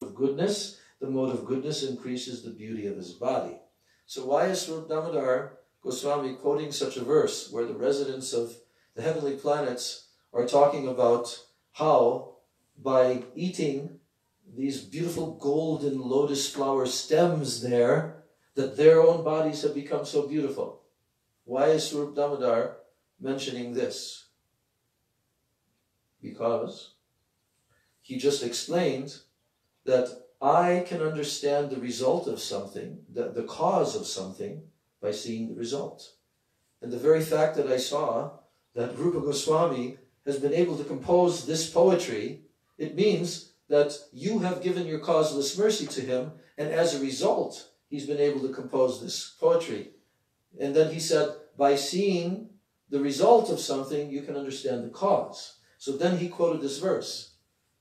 Of goodness, the mode of goodness increases the beauty of his body. So why is Swarup Damodar Goswami quoting such a verse where the residents of the heavenly planets are talking about how by eating these beautiful golden lotus flower stems there, that their own bodies have become so beautiful. Why is Swarup Damodar mentioning this? Because he just explained that I can understand the result of something, the, the cause of something, by seeing the result. And the very fact that I saw that Rupa Goswami has been able to compose this poetry, it means that you have given your causeless mercy to him, and as a result, he's been able to compose this poetry. And then he said, by seeing the result of something, you can understand the cause. So then he quoted this verse,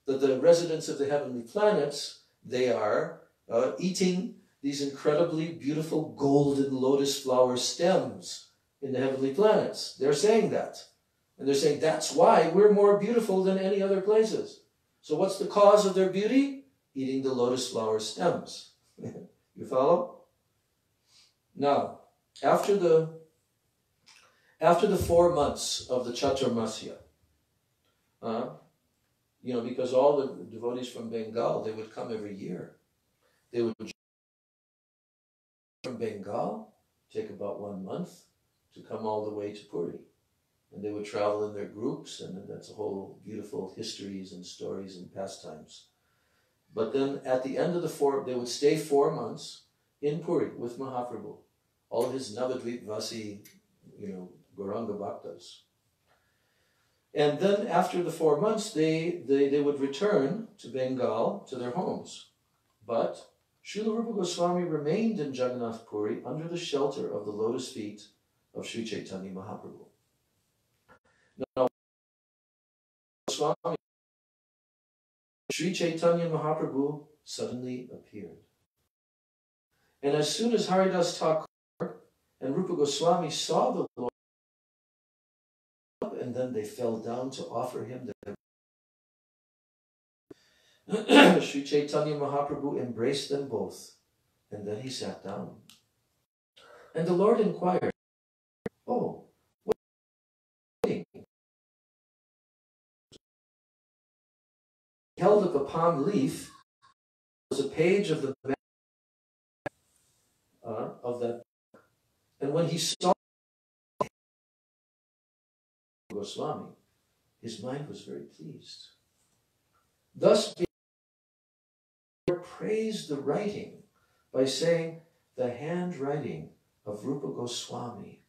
that the residents of the heavenly planets they are uh, eating these incredibly beautiful golden lotus flower stems in the heavenly planets. They're saying that. And they're saying that's why we're more beautiful than any other places. So what's the cause of their beauty? Eating the lotus flower stems. you follow? Now, after the after the four months of the Chaturmasya, uh, you know, because all the devotees from Bengal, they would come every year. They would from Bengal, take about one month to come all the way to Puri. And they would travel in their groups, and that's a whole beautiful histories and stories and pastimes. But then at the end of the four, they would stay four months in Puri with Mahaprabhu, all his Navadvip Vasi, you know, Gauranga Bhaktas. And then after the four months, they, they, they would return to Bengal, to their homes. But Srila Rupa Goswami remained in Jagannath Puri under the shelter of the lotus feet of Sri Chaitanya Mahaprabhu. Now, Goswami, Sri Chaitanya Mahaprabhu suddenly appeared. And as soon as Haridas Thakur And Rupa Goswami saw the Lord, and then they fell down to offer him their. Sri Chaitanya Mahaprabhu embraced them both, and then he sat down. And the Lord inquired, held up a palm leaf. Was a page of the uh, of that. And when he saw Goswami, his mind was very pleased. Thus, the praised the writing by saying, The handwriting of Rupa Goswami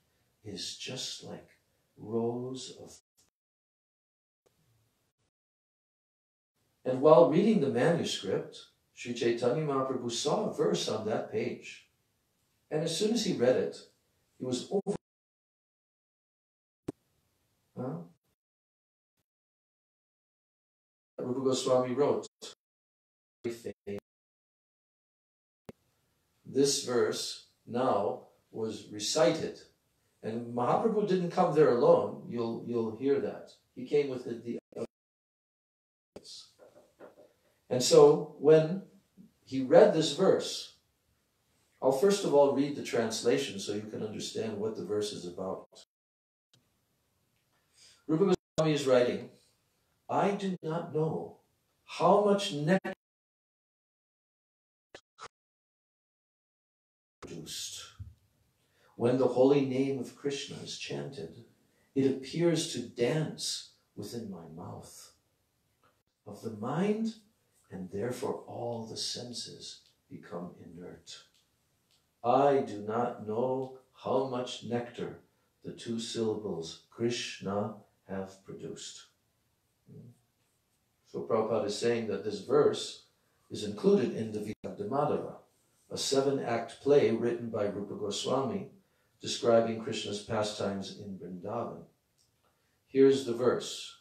is just like rows of. And while reading the manuscript, Sri Chaitanya Mahaprabhu saw a verse on that page. And as soon as he read it, he was over. Huh? Rupa Goswami wrote, this verse now was recited. And Mahaprabhu didn't come there alone. You'll, you'll hear that. He came with the, the and so when he read this verse, I'll first of all read the translation so you can understand what the verse is about. Rupa Goswami is writing, I do not know how much nectar produced. When the holy name of Krishna is chanted, it appears to dance within my mouth. Of the mind, and therefore all the senses become inert. I do not know how much nectar the two syllables Krishna have produced. Hmm. So Prabhupada is saying that this verse is included in the Madhava, a seven-act play written by Rupa Goswami describing Krishna's pastimes in Vrindavan. Here's the verse.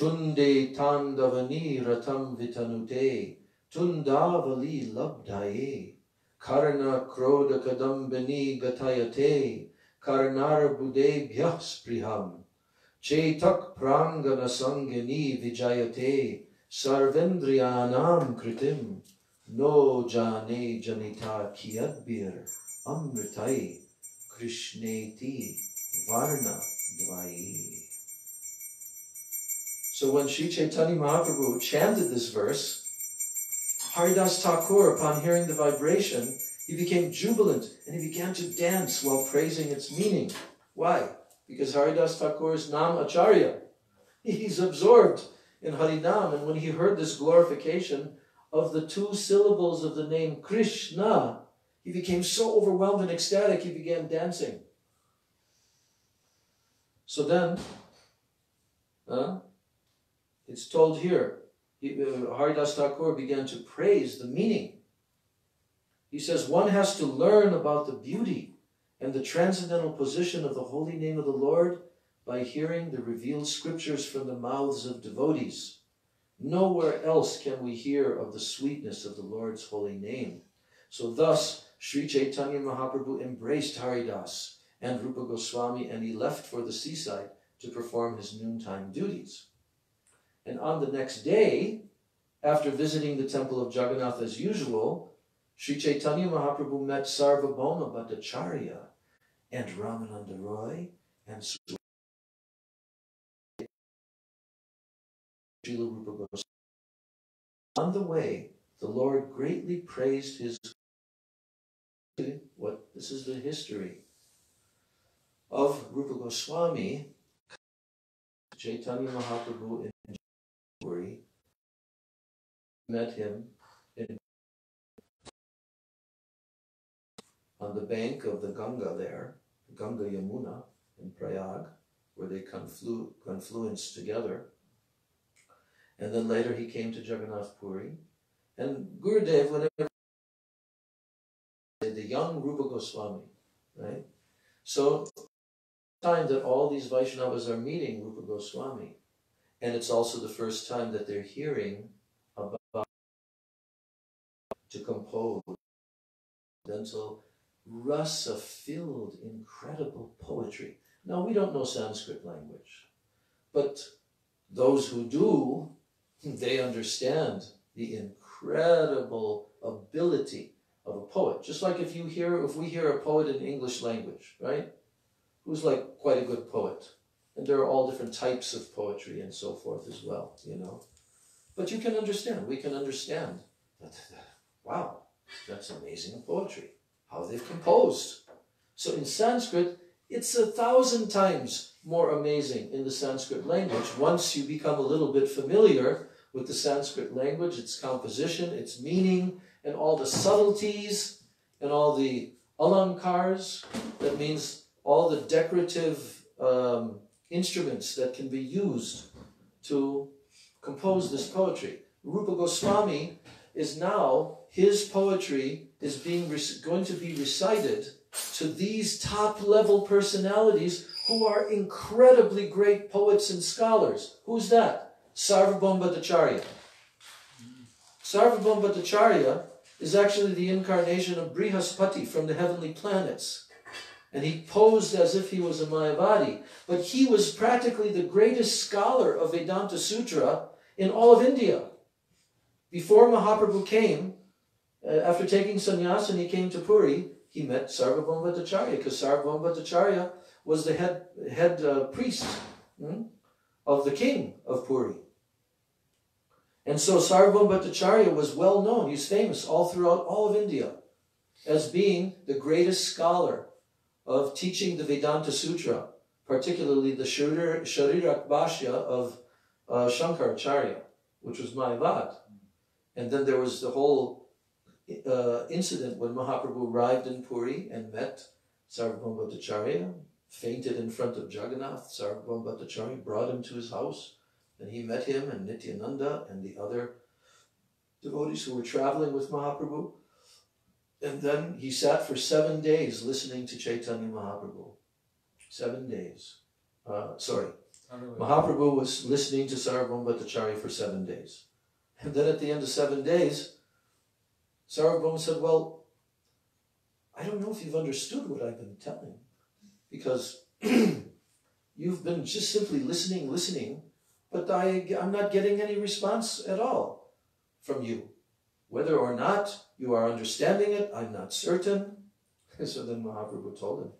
Tunde tandavani ratam vitanute, tundavali labdaye, karna kroda kadambani gatayate, karnar budebhyah spriham, chetak prangana sangani vijayate, sarvendriyanam kritim, no jane janita kiyadbir, amritai, krishneti, varna dvai. So when Sri Chaitanya Mahaprabhu chanted this verse, Haridas Thakur, upon hearing the vibration, he became jubilant and he began to dance while praising its meaning. Why? Because Haridas Thakur is Nam Acharya. He's absorbed in Harinam, and when he heard this glorification of the two syllables of the name Krishna, he became so overwhelmed and ecstatic he began dancing. So then, uh, it's told here, he, uh, Haridas Thakur began to praise the meaning. He says one has to learn about the beauty and the transcendental position of the holy name of the Lord by hearing the revealed scriptures from the mouths of devotees. Nowhere else can we hear of the sweetness of the Lord's holy name. So thus, Sri Chaitanya Mahaprabhu embraced Haridas and Rupa Goswami and he left for the seaside to perform his noontime duties. And on the next day, after visiting the temple of Jagannath as usual, Sri Chaitanya Mahaprabhu met Sarvabhauma Bhattacharya and Ramananda Roy and Srila Rupa Goswami. On the way, the Lord greatly praised his what this is the history of Rupa Goswami, Chaitanya Mahaprabhu in January, met him in, on the bank of the Ganga there, Ganga Yamuna in Prayag, where they conflu, confluence together. And then later he came to Jagannath Puri. And Gurudev, whenever the young Rupa Goswami, right? So time that all these Vaishnavas are meeting Rupa Goswami. And it's also the first time that they're hearing about to compose dental rasa filled, incredible poetry. Now, we don't know Sanskrit language, but those who do, they understand the incredible ability of a poet. Just like if you hear, if we hear a poet in English language, right? Who's like quite a good poet. And there are all different types of poetry and so forth as well, you know. But you can understand, we can understand that, wow, that's amazing poetry, how they've composed. So in Sanskrit, it's a thousand times more amazing in the Sanskrit language once you become a little bit familiar with the Sanskrit language, its composition, its meaning, and all the subtleties and all the alankars. That means all the decorative um, instruments that can be used to compose this poetry. Rupa Goswami is now, his poetry is being going to be recited to these top level personalities who are incredibly great poets and scholars. Who's that? Sarvabhauma Bhattacharya. Sarvabhauma Bhattacharya is actually the incarnation of Brihaspati from the heavenly planets. And he posed as if he was a Mayavadi. But he was practically the greatest scholar of Vedanta Sutra in all of India. Before Mahaprabhu came, uh, after taking sannyas and he came to Puri, he met Sarvabhauma Bhattacharya because Sarvabhauma Bhattacharya was the head, head uh, priest hmm, of the king of Puri. And so Sarvabhauma Bhattacharya was well known, he's famous all throughout all of India as being the greatest scholar of teaching the Vedanta Sutra, particularly the Sharirak Bhashya of uh, Shankaracharya, which was my Mayavad. And then there was the whole uh, incident when Mahaprabhu arrived in Puri and met Sarvabhauma Bhattacharya, fainted in front of Jagannath. Sarvabhauma Bhattacharya brought him to his house, and he met him and Nityananda and the other devotees who were traveling with Mahaprabhu. And then he sat for seven days listening to Chaitanya Mahaprabhu. Seven days. Uh, sorry. Mahaprabhu was listening to Sarvabhauma Bhattacharya for seven days. And then at the end of seven days, Sarvabhauma said, Well, I don't know if you've understood what I've been telling, because you've been just simply listening, listening, but I, I'm not getting any response at all from you. Whether or not you are understanding it, I'm not certain. So then Mahaprabhu told him.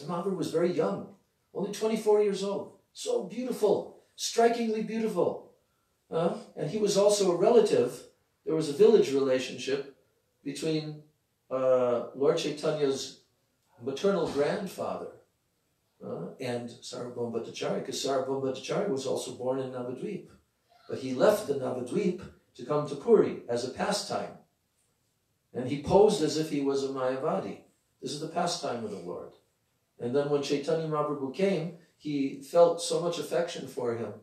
And Mahaprabhu was very young, only 24 years old. So beautiful, strikingly beautiful. Uh, and he was also a relative. There was a village relationship between uh, Lord Chaitanya's maternal grandfather uh, and Sarvabhauma Bhattacharya, because Sarvabhauma was also born in Navadvip. But he left the Navadvip to come to Puri as a pastime. And he posed as if he was a Mayavadi. This is the pastime of the Lord. And then when Chaitanya Mahaprabhu came, he felt so much affection for him.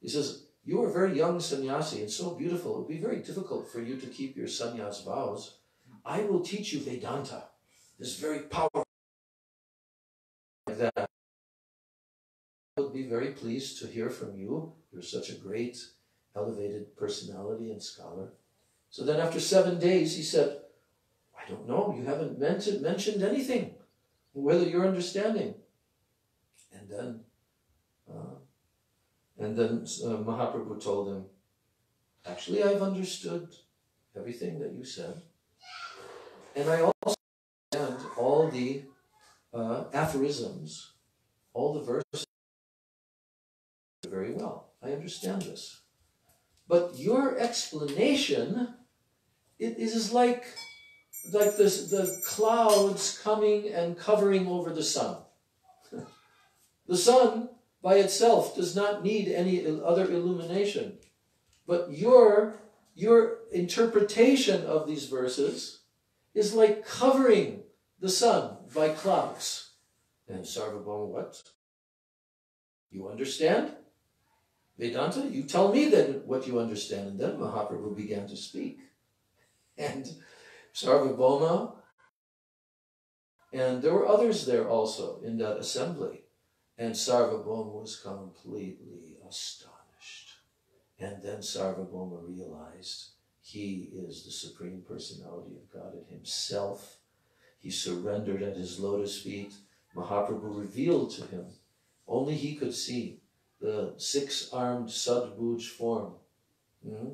He says, You are very young sannyasi and so beautiful. It would be very difficult for you to keep your sannyas vows. I will teach you Vedanta. This very powerful that. I would be very pleased to hear from you. You're such a great, elevated personality and scholar. So then after seven days, he said, I don't know, you haven't mentioned, mentioned anything, whether you're understanding. And then, uh, and then uh, Mahaprabhu told him, actually, I've understood everything that you said. And I also understand all the uh, aphorisms, all the verses very well. I understand this. But your explanation, it is like, like this, the clouds coming and covering over the sun. the sun by itself does not need any other illumination. But your, your interpretation of these verses is like covering the sun by clouds. And Sarvabhauma, what? You understand? Vedanta, you tell me then what you understand. And then Mahaprabhu began to speak. And Sarvabhauma, and there were others there also in that assembly. And Sarvabhauma was completely astonished. And then Sarvabhauma realized he is the Supreme Personality of Godhead himself. He surrendered at his lotus feet. Mahaprabhu revealed to him. Only he could see the six-armed Sadbhuj form hmm,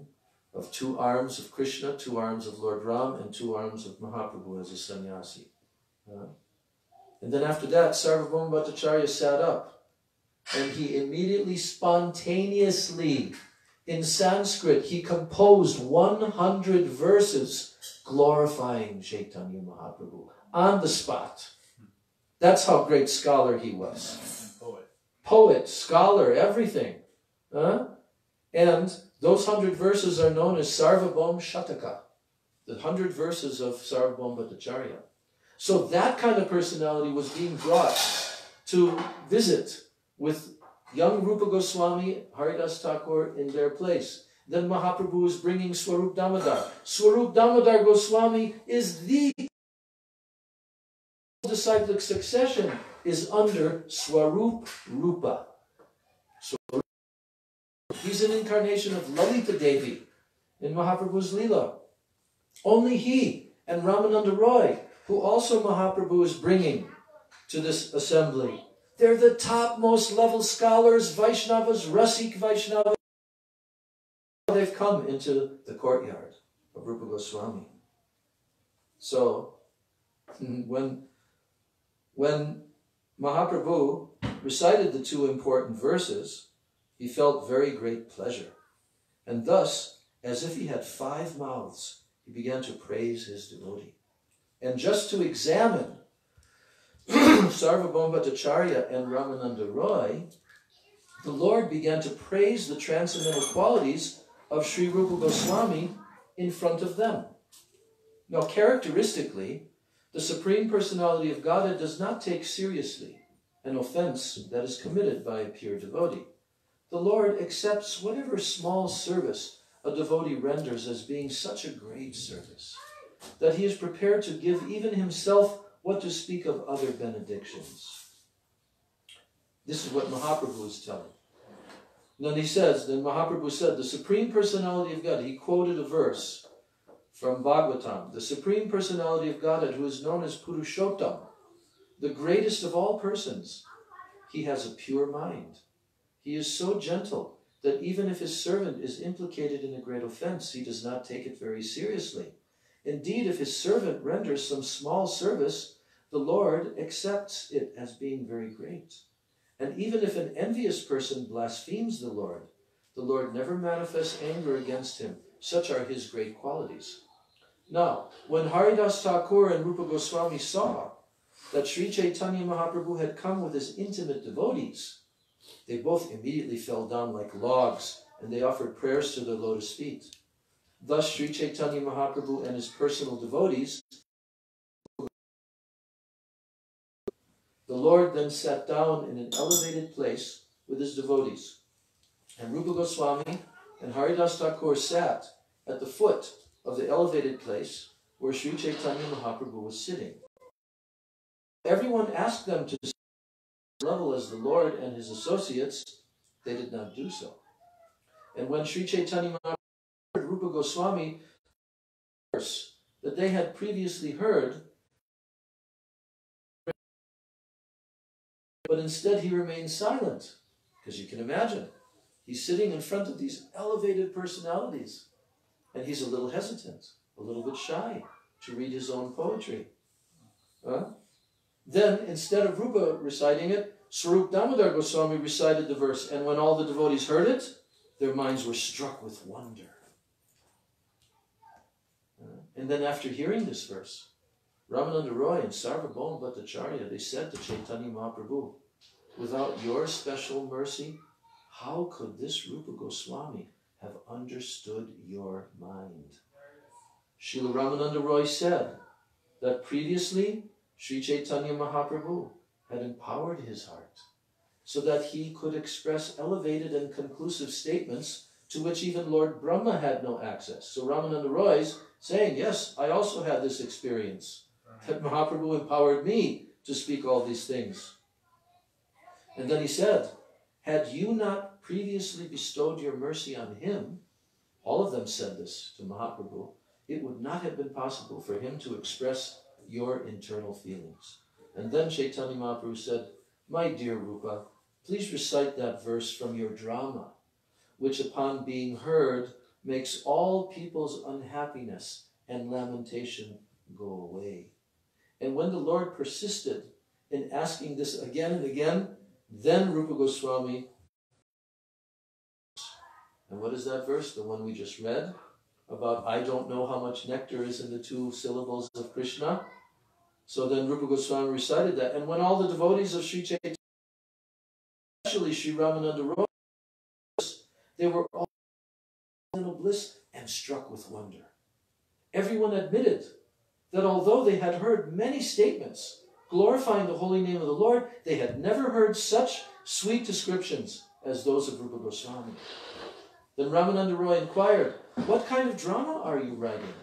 of two arms of Krishna, two arms of Lord Ram, and two arms of Mahaprabhu as a sannyasi. Uh, and then after that, Sarvabhauma Bhattacharya sat up and he immediately, spontaneously, in Sanskrit, he composed 100 verses glorifying Chaitanya Mahaprabhu on the spot. That's how great scholar he was. Poet. Scholar, everything. Huh? And those hundred verses are known as Sarvabhaum Shataka, the hundred verses of Sarvabhaum Bhattacharya. So that kind of personality was being brought to visit with young Rupa Goswami, Haridas Thakur in their place. Then Mahaprabhu is bringing Swarup Damodar. Swarup Damodar Goswami is the disciplic succession is under Swarup Rupa. He's an incarnation of Lalita Devi in Mahaprabhu's Leela. Only he and Ramananda Roy, who also Mahaprabhu is bringing to this assembly. They're the topmost level scholars, Vaishnavas, Rasik Vaishnavas. They've come into the courtyard of Rupa Goswami. So, when when Mahaprabhu recited the two important verses, he felt very great pleasure. And thus, as if he had five mouths, he began to praise his devotee. And just to examine Sarvabhauma and Ramananda Roy, the Lord began to praise the transcendental qualities of Sri Rupa Goswami in front of them. Now, characteristically, the Supreme Personality of Godhead does not take seriously an offense that is committed by a pure devotee. The Lord accepts whatever small service a devotee renders as being such a great service that he is prepared to give even himself what to speak of other benedictions. This is what Mahaprabhu is telling. Then he says, then Mahaprabhu said, the Supreme Personality of God, he quoted a verse from Bhagavatam, the Supreme Personality of Godhead, who is known as Purushottam, the greatest of all persons. He has a pure mind. He is so gentle that even if his servant is implicated in a great offense, he does not take it very seriously. Indeed, if his servant renders some small service, the Lord accepts it as being very great. And even if an envious person blasphemes the Lord, the Lord never manifests anger against him. Such are his great qualities. Now, when Haridas Thakur and Rupa Goswami saw that Sri Chaitanya Mahaprabhu had come with his intimate devotees, they both immediately fell down like logs and they offered prayers to their lotus feet. Thus, Sri Chaitanya Mahaprabhu and his personal devotees. The Lord then sat down in an elevated place with his devotees. And Rupa Goswami and Haridas Thakur sat at the foot of the elevated place where Sri Chaitanya Mahaprabhu was sitting. Everyone asked them to level as the Lord and his associates, they did not do so. And when Sri Chaitanya Mahaprabhu heard Rupa Goswami that they had previously heard, but instead he remained silent, because you can imagine, he's sitting in front of these elevated personalities. And he's a little hesitant, a little bit shy to read his own poetry. Huh? Then, instead of Rupa reciting it, Swarup Damodar Goswami recited the verse, and when all the devotees heard it, their minds were struck with wonder. And then after hearing this verse, Ramananda Roy and Sarvabhauma Bhattacharya, they said to Chaitanya Mahaprabhu, without your special mercy, how could this Rupa Goswami have understood your mind. Srila Ramananda Roy said that previously Sri Chaitanya Mahaprabhu had empowered his heart so that he could express elevated and conclusive statements to which even Lord Brahma had no access. So Ramananda Roy is saying, yes, I also had this experience, that Mahaprabhu empowered me to speak all these things. And then he said, had you not previously bestowed your mercy on him, all of them said this to Mahaprabhu, it would not have been possible for him to express your internal feelings. And then Chaitanya Mahaprabhu said, My dear Rupa, please recite that verse from your drama, which upon being heard makes all people's unhappiness and lamentation go away. And when the Lord persisted in asking this again and again, then Rupa Goswami. And what is that verse? The one we just read about I don't know how much nectar is in the two syllables of Krishna. So then Rupa Goswami recited that. And when all the devotees of Sri Chaitanya, especially Sri Ramananda Roy, they were all in bliss and struck with wonder. Everyone admitted that although they had heard many statements glorifying the holy name of the Lord, they had never heard such sweet descriptions as those of Rupa Goswami. Then Ramananda Roy inquired, What kind of drama are you writing?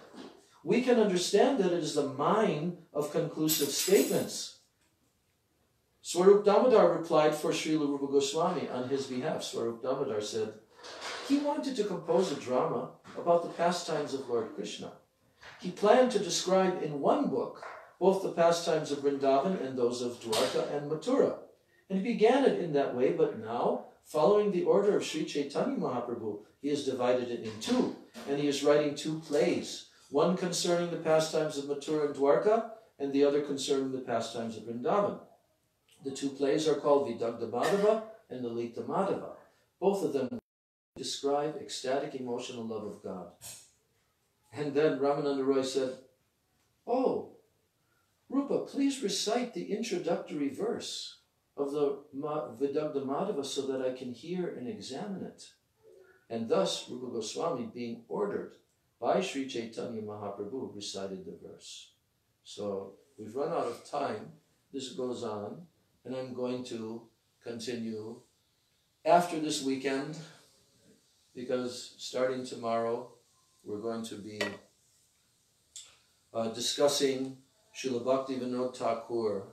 We can understand that it is the mine of conclusive statements. Swarup Damodar replied for Srila Rupa Goswami on his behalf. Swarup Damodar said, he wanted to compose a drama about the pastimes of Lord Krishna. He planned to describe in one book both the pastimes of Vrindavan and those of Dwarka and Mathura. And he began it in that way, but now, following the order of Sri Chaitanya Mahaprabhu, he has divided it in two, and he is writing two plays, one concerning the pastimes of Mathura and Dwarka, and the other concerning the pastimes of Vrindavan. The two plays are called Vidagdha Madhava and Lalita Madhava. Both of them describe ecstatic emotional love of God. And then Ramananda Roy said, Oh, Rupa, please recite the introductory verse of the Vidagdha Madhava so that I can hear and examine it. And thus, Rupa Goswami, being ordered by Sri Chaitanya Mahaprabhu, recited the verse. So we've run out of time. This goes on, and I'm going to continue after this weekend because starting tomorrow we're going to be uh, discussing Srila Bhakti Vinod Thakur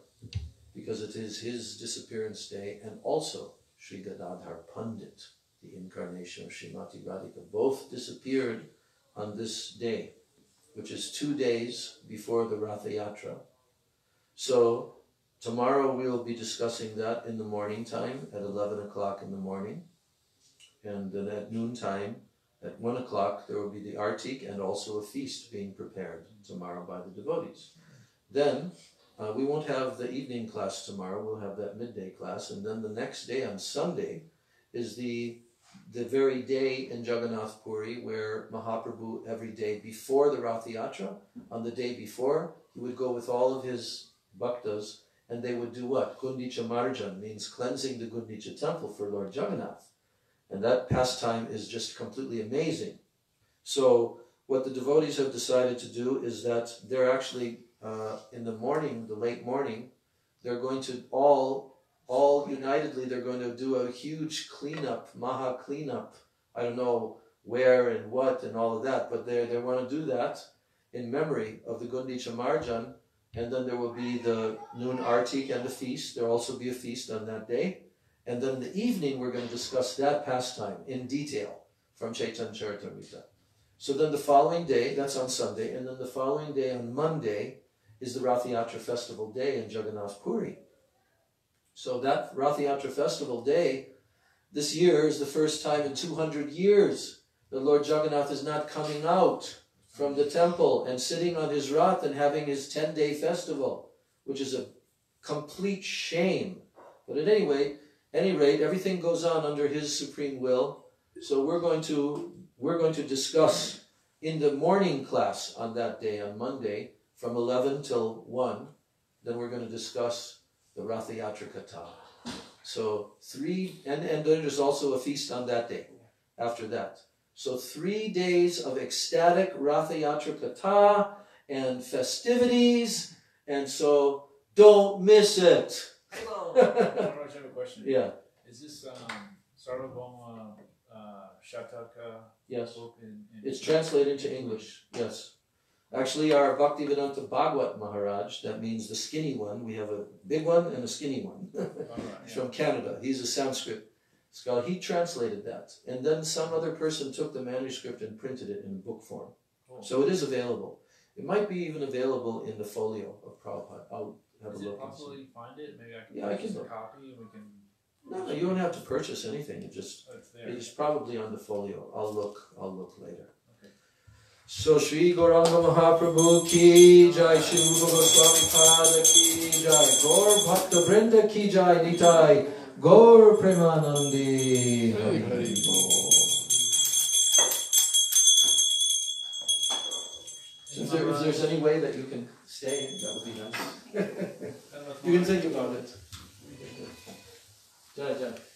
because it is his disappearance day and also Sri Gadadhar Pandit, the incarnation of Srimati Radhika. Both disappeared on this day, which is two days before the Ratha Yatra. So tomorrow we'll be discussing that in the morning time at 11 o'clock in the morning. And then at noontime, at one o'clock, there will be the artik and also a feast being prepared tomorrow by the devotees. Then uh, we won't have the evening class tomorrow. We'll have that midday class, and then the next day on Sunday is the the very day in Jagannath Puri where Mahaprabhu every day before the Rath Yatra, on the day before, he would go with all of his bhaktas and they would do what? Gundicha Marjan means cleansing the Gundicha temple for Lord Jagannath. And that pastime is just completely amazing. So what the devotees have decided to do is that they're actually uh, in the morning, the late morning, they're going to all, all unitedly, they're going to do a huge cleanup, maha cleanup. I don't know where and what and all of that, but they they want to do that in memory of the Gundicha Marjan, and then there will be the noon artik and the feast. There will also be a feast on that day. And then in the evening, we're going to discuss that pastime in detail from Chaitanya Charitamrita. So then the following day, that's on Sunday, and then the following day on Monday is the Rath Yatra festival day in Jagannath Puri. So that Rath Yatra festival day, this year is the first time in 200 years that Lord Jagannath is not coming out from the temple and sitting on his Rath and having his 10-day festival, which is a complete shame. But at any any rate, everything goes on under his supreme will. So we're going to we're going to discuss in the morning class on that day, on Monday, from 11 till 1. Then we're going to discuss the Ratha Yatra Katha. So three, and, and then there's also a feast on that day, after that. So three days of ecstatic Ratha Yatra Katha and festivities, and so don't miss it. Hello. I have a question. Yeah. Is this um, Sarvabhauma uh, Shataka Yes. book in, in It's translated into English, yes. Actually, our Bhaktivedanta Bhagwat Maharaj, that means the skinny one, we have a big one and a skinny one. Right, yeah. from Canada. He's a Sanskrit scholar. He translated that. And then some other person took the manuscript and printed it in book form. Cool. So it is available. It might be even available in the folio of Prabhupada. I'll have Is a look. and see. you can find it? Maybe I can Yeah, I can a look. copy and we can. No, no, you don't have to purchase anything. It just Oh, it's it's probably on the folio. I'll look. I'll look later. So Sri Gauranga Mahaprabhu ki jai, Shri Rupa Goswami Pada ki jai, Gaur Bhakta Vrinda ki jai, Nitai, Gaur Premanandi. Hari Hari Bol. If, there, any way that you can stay, that would be nice. I don't know if You can think about it. Jai Jai.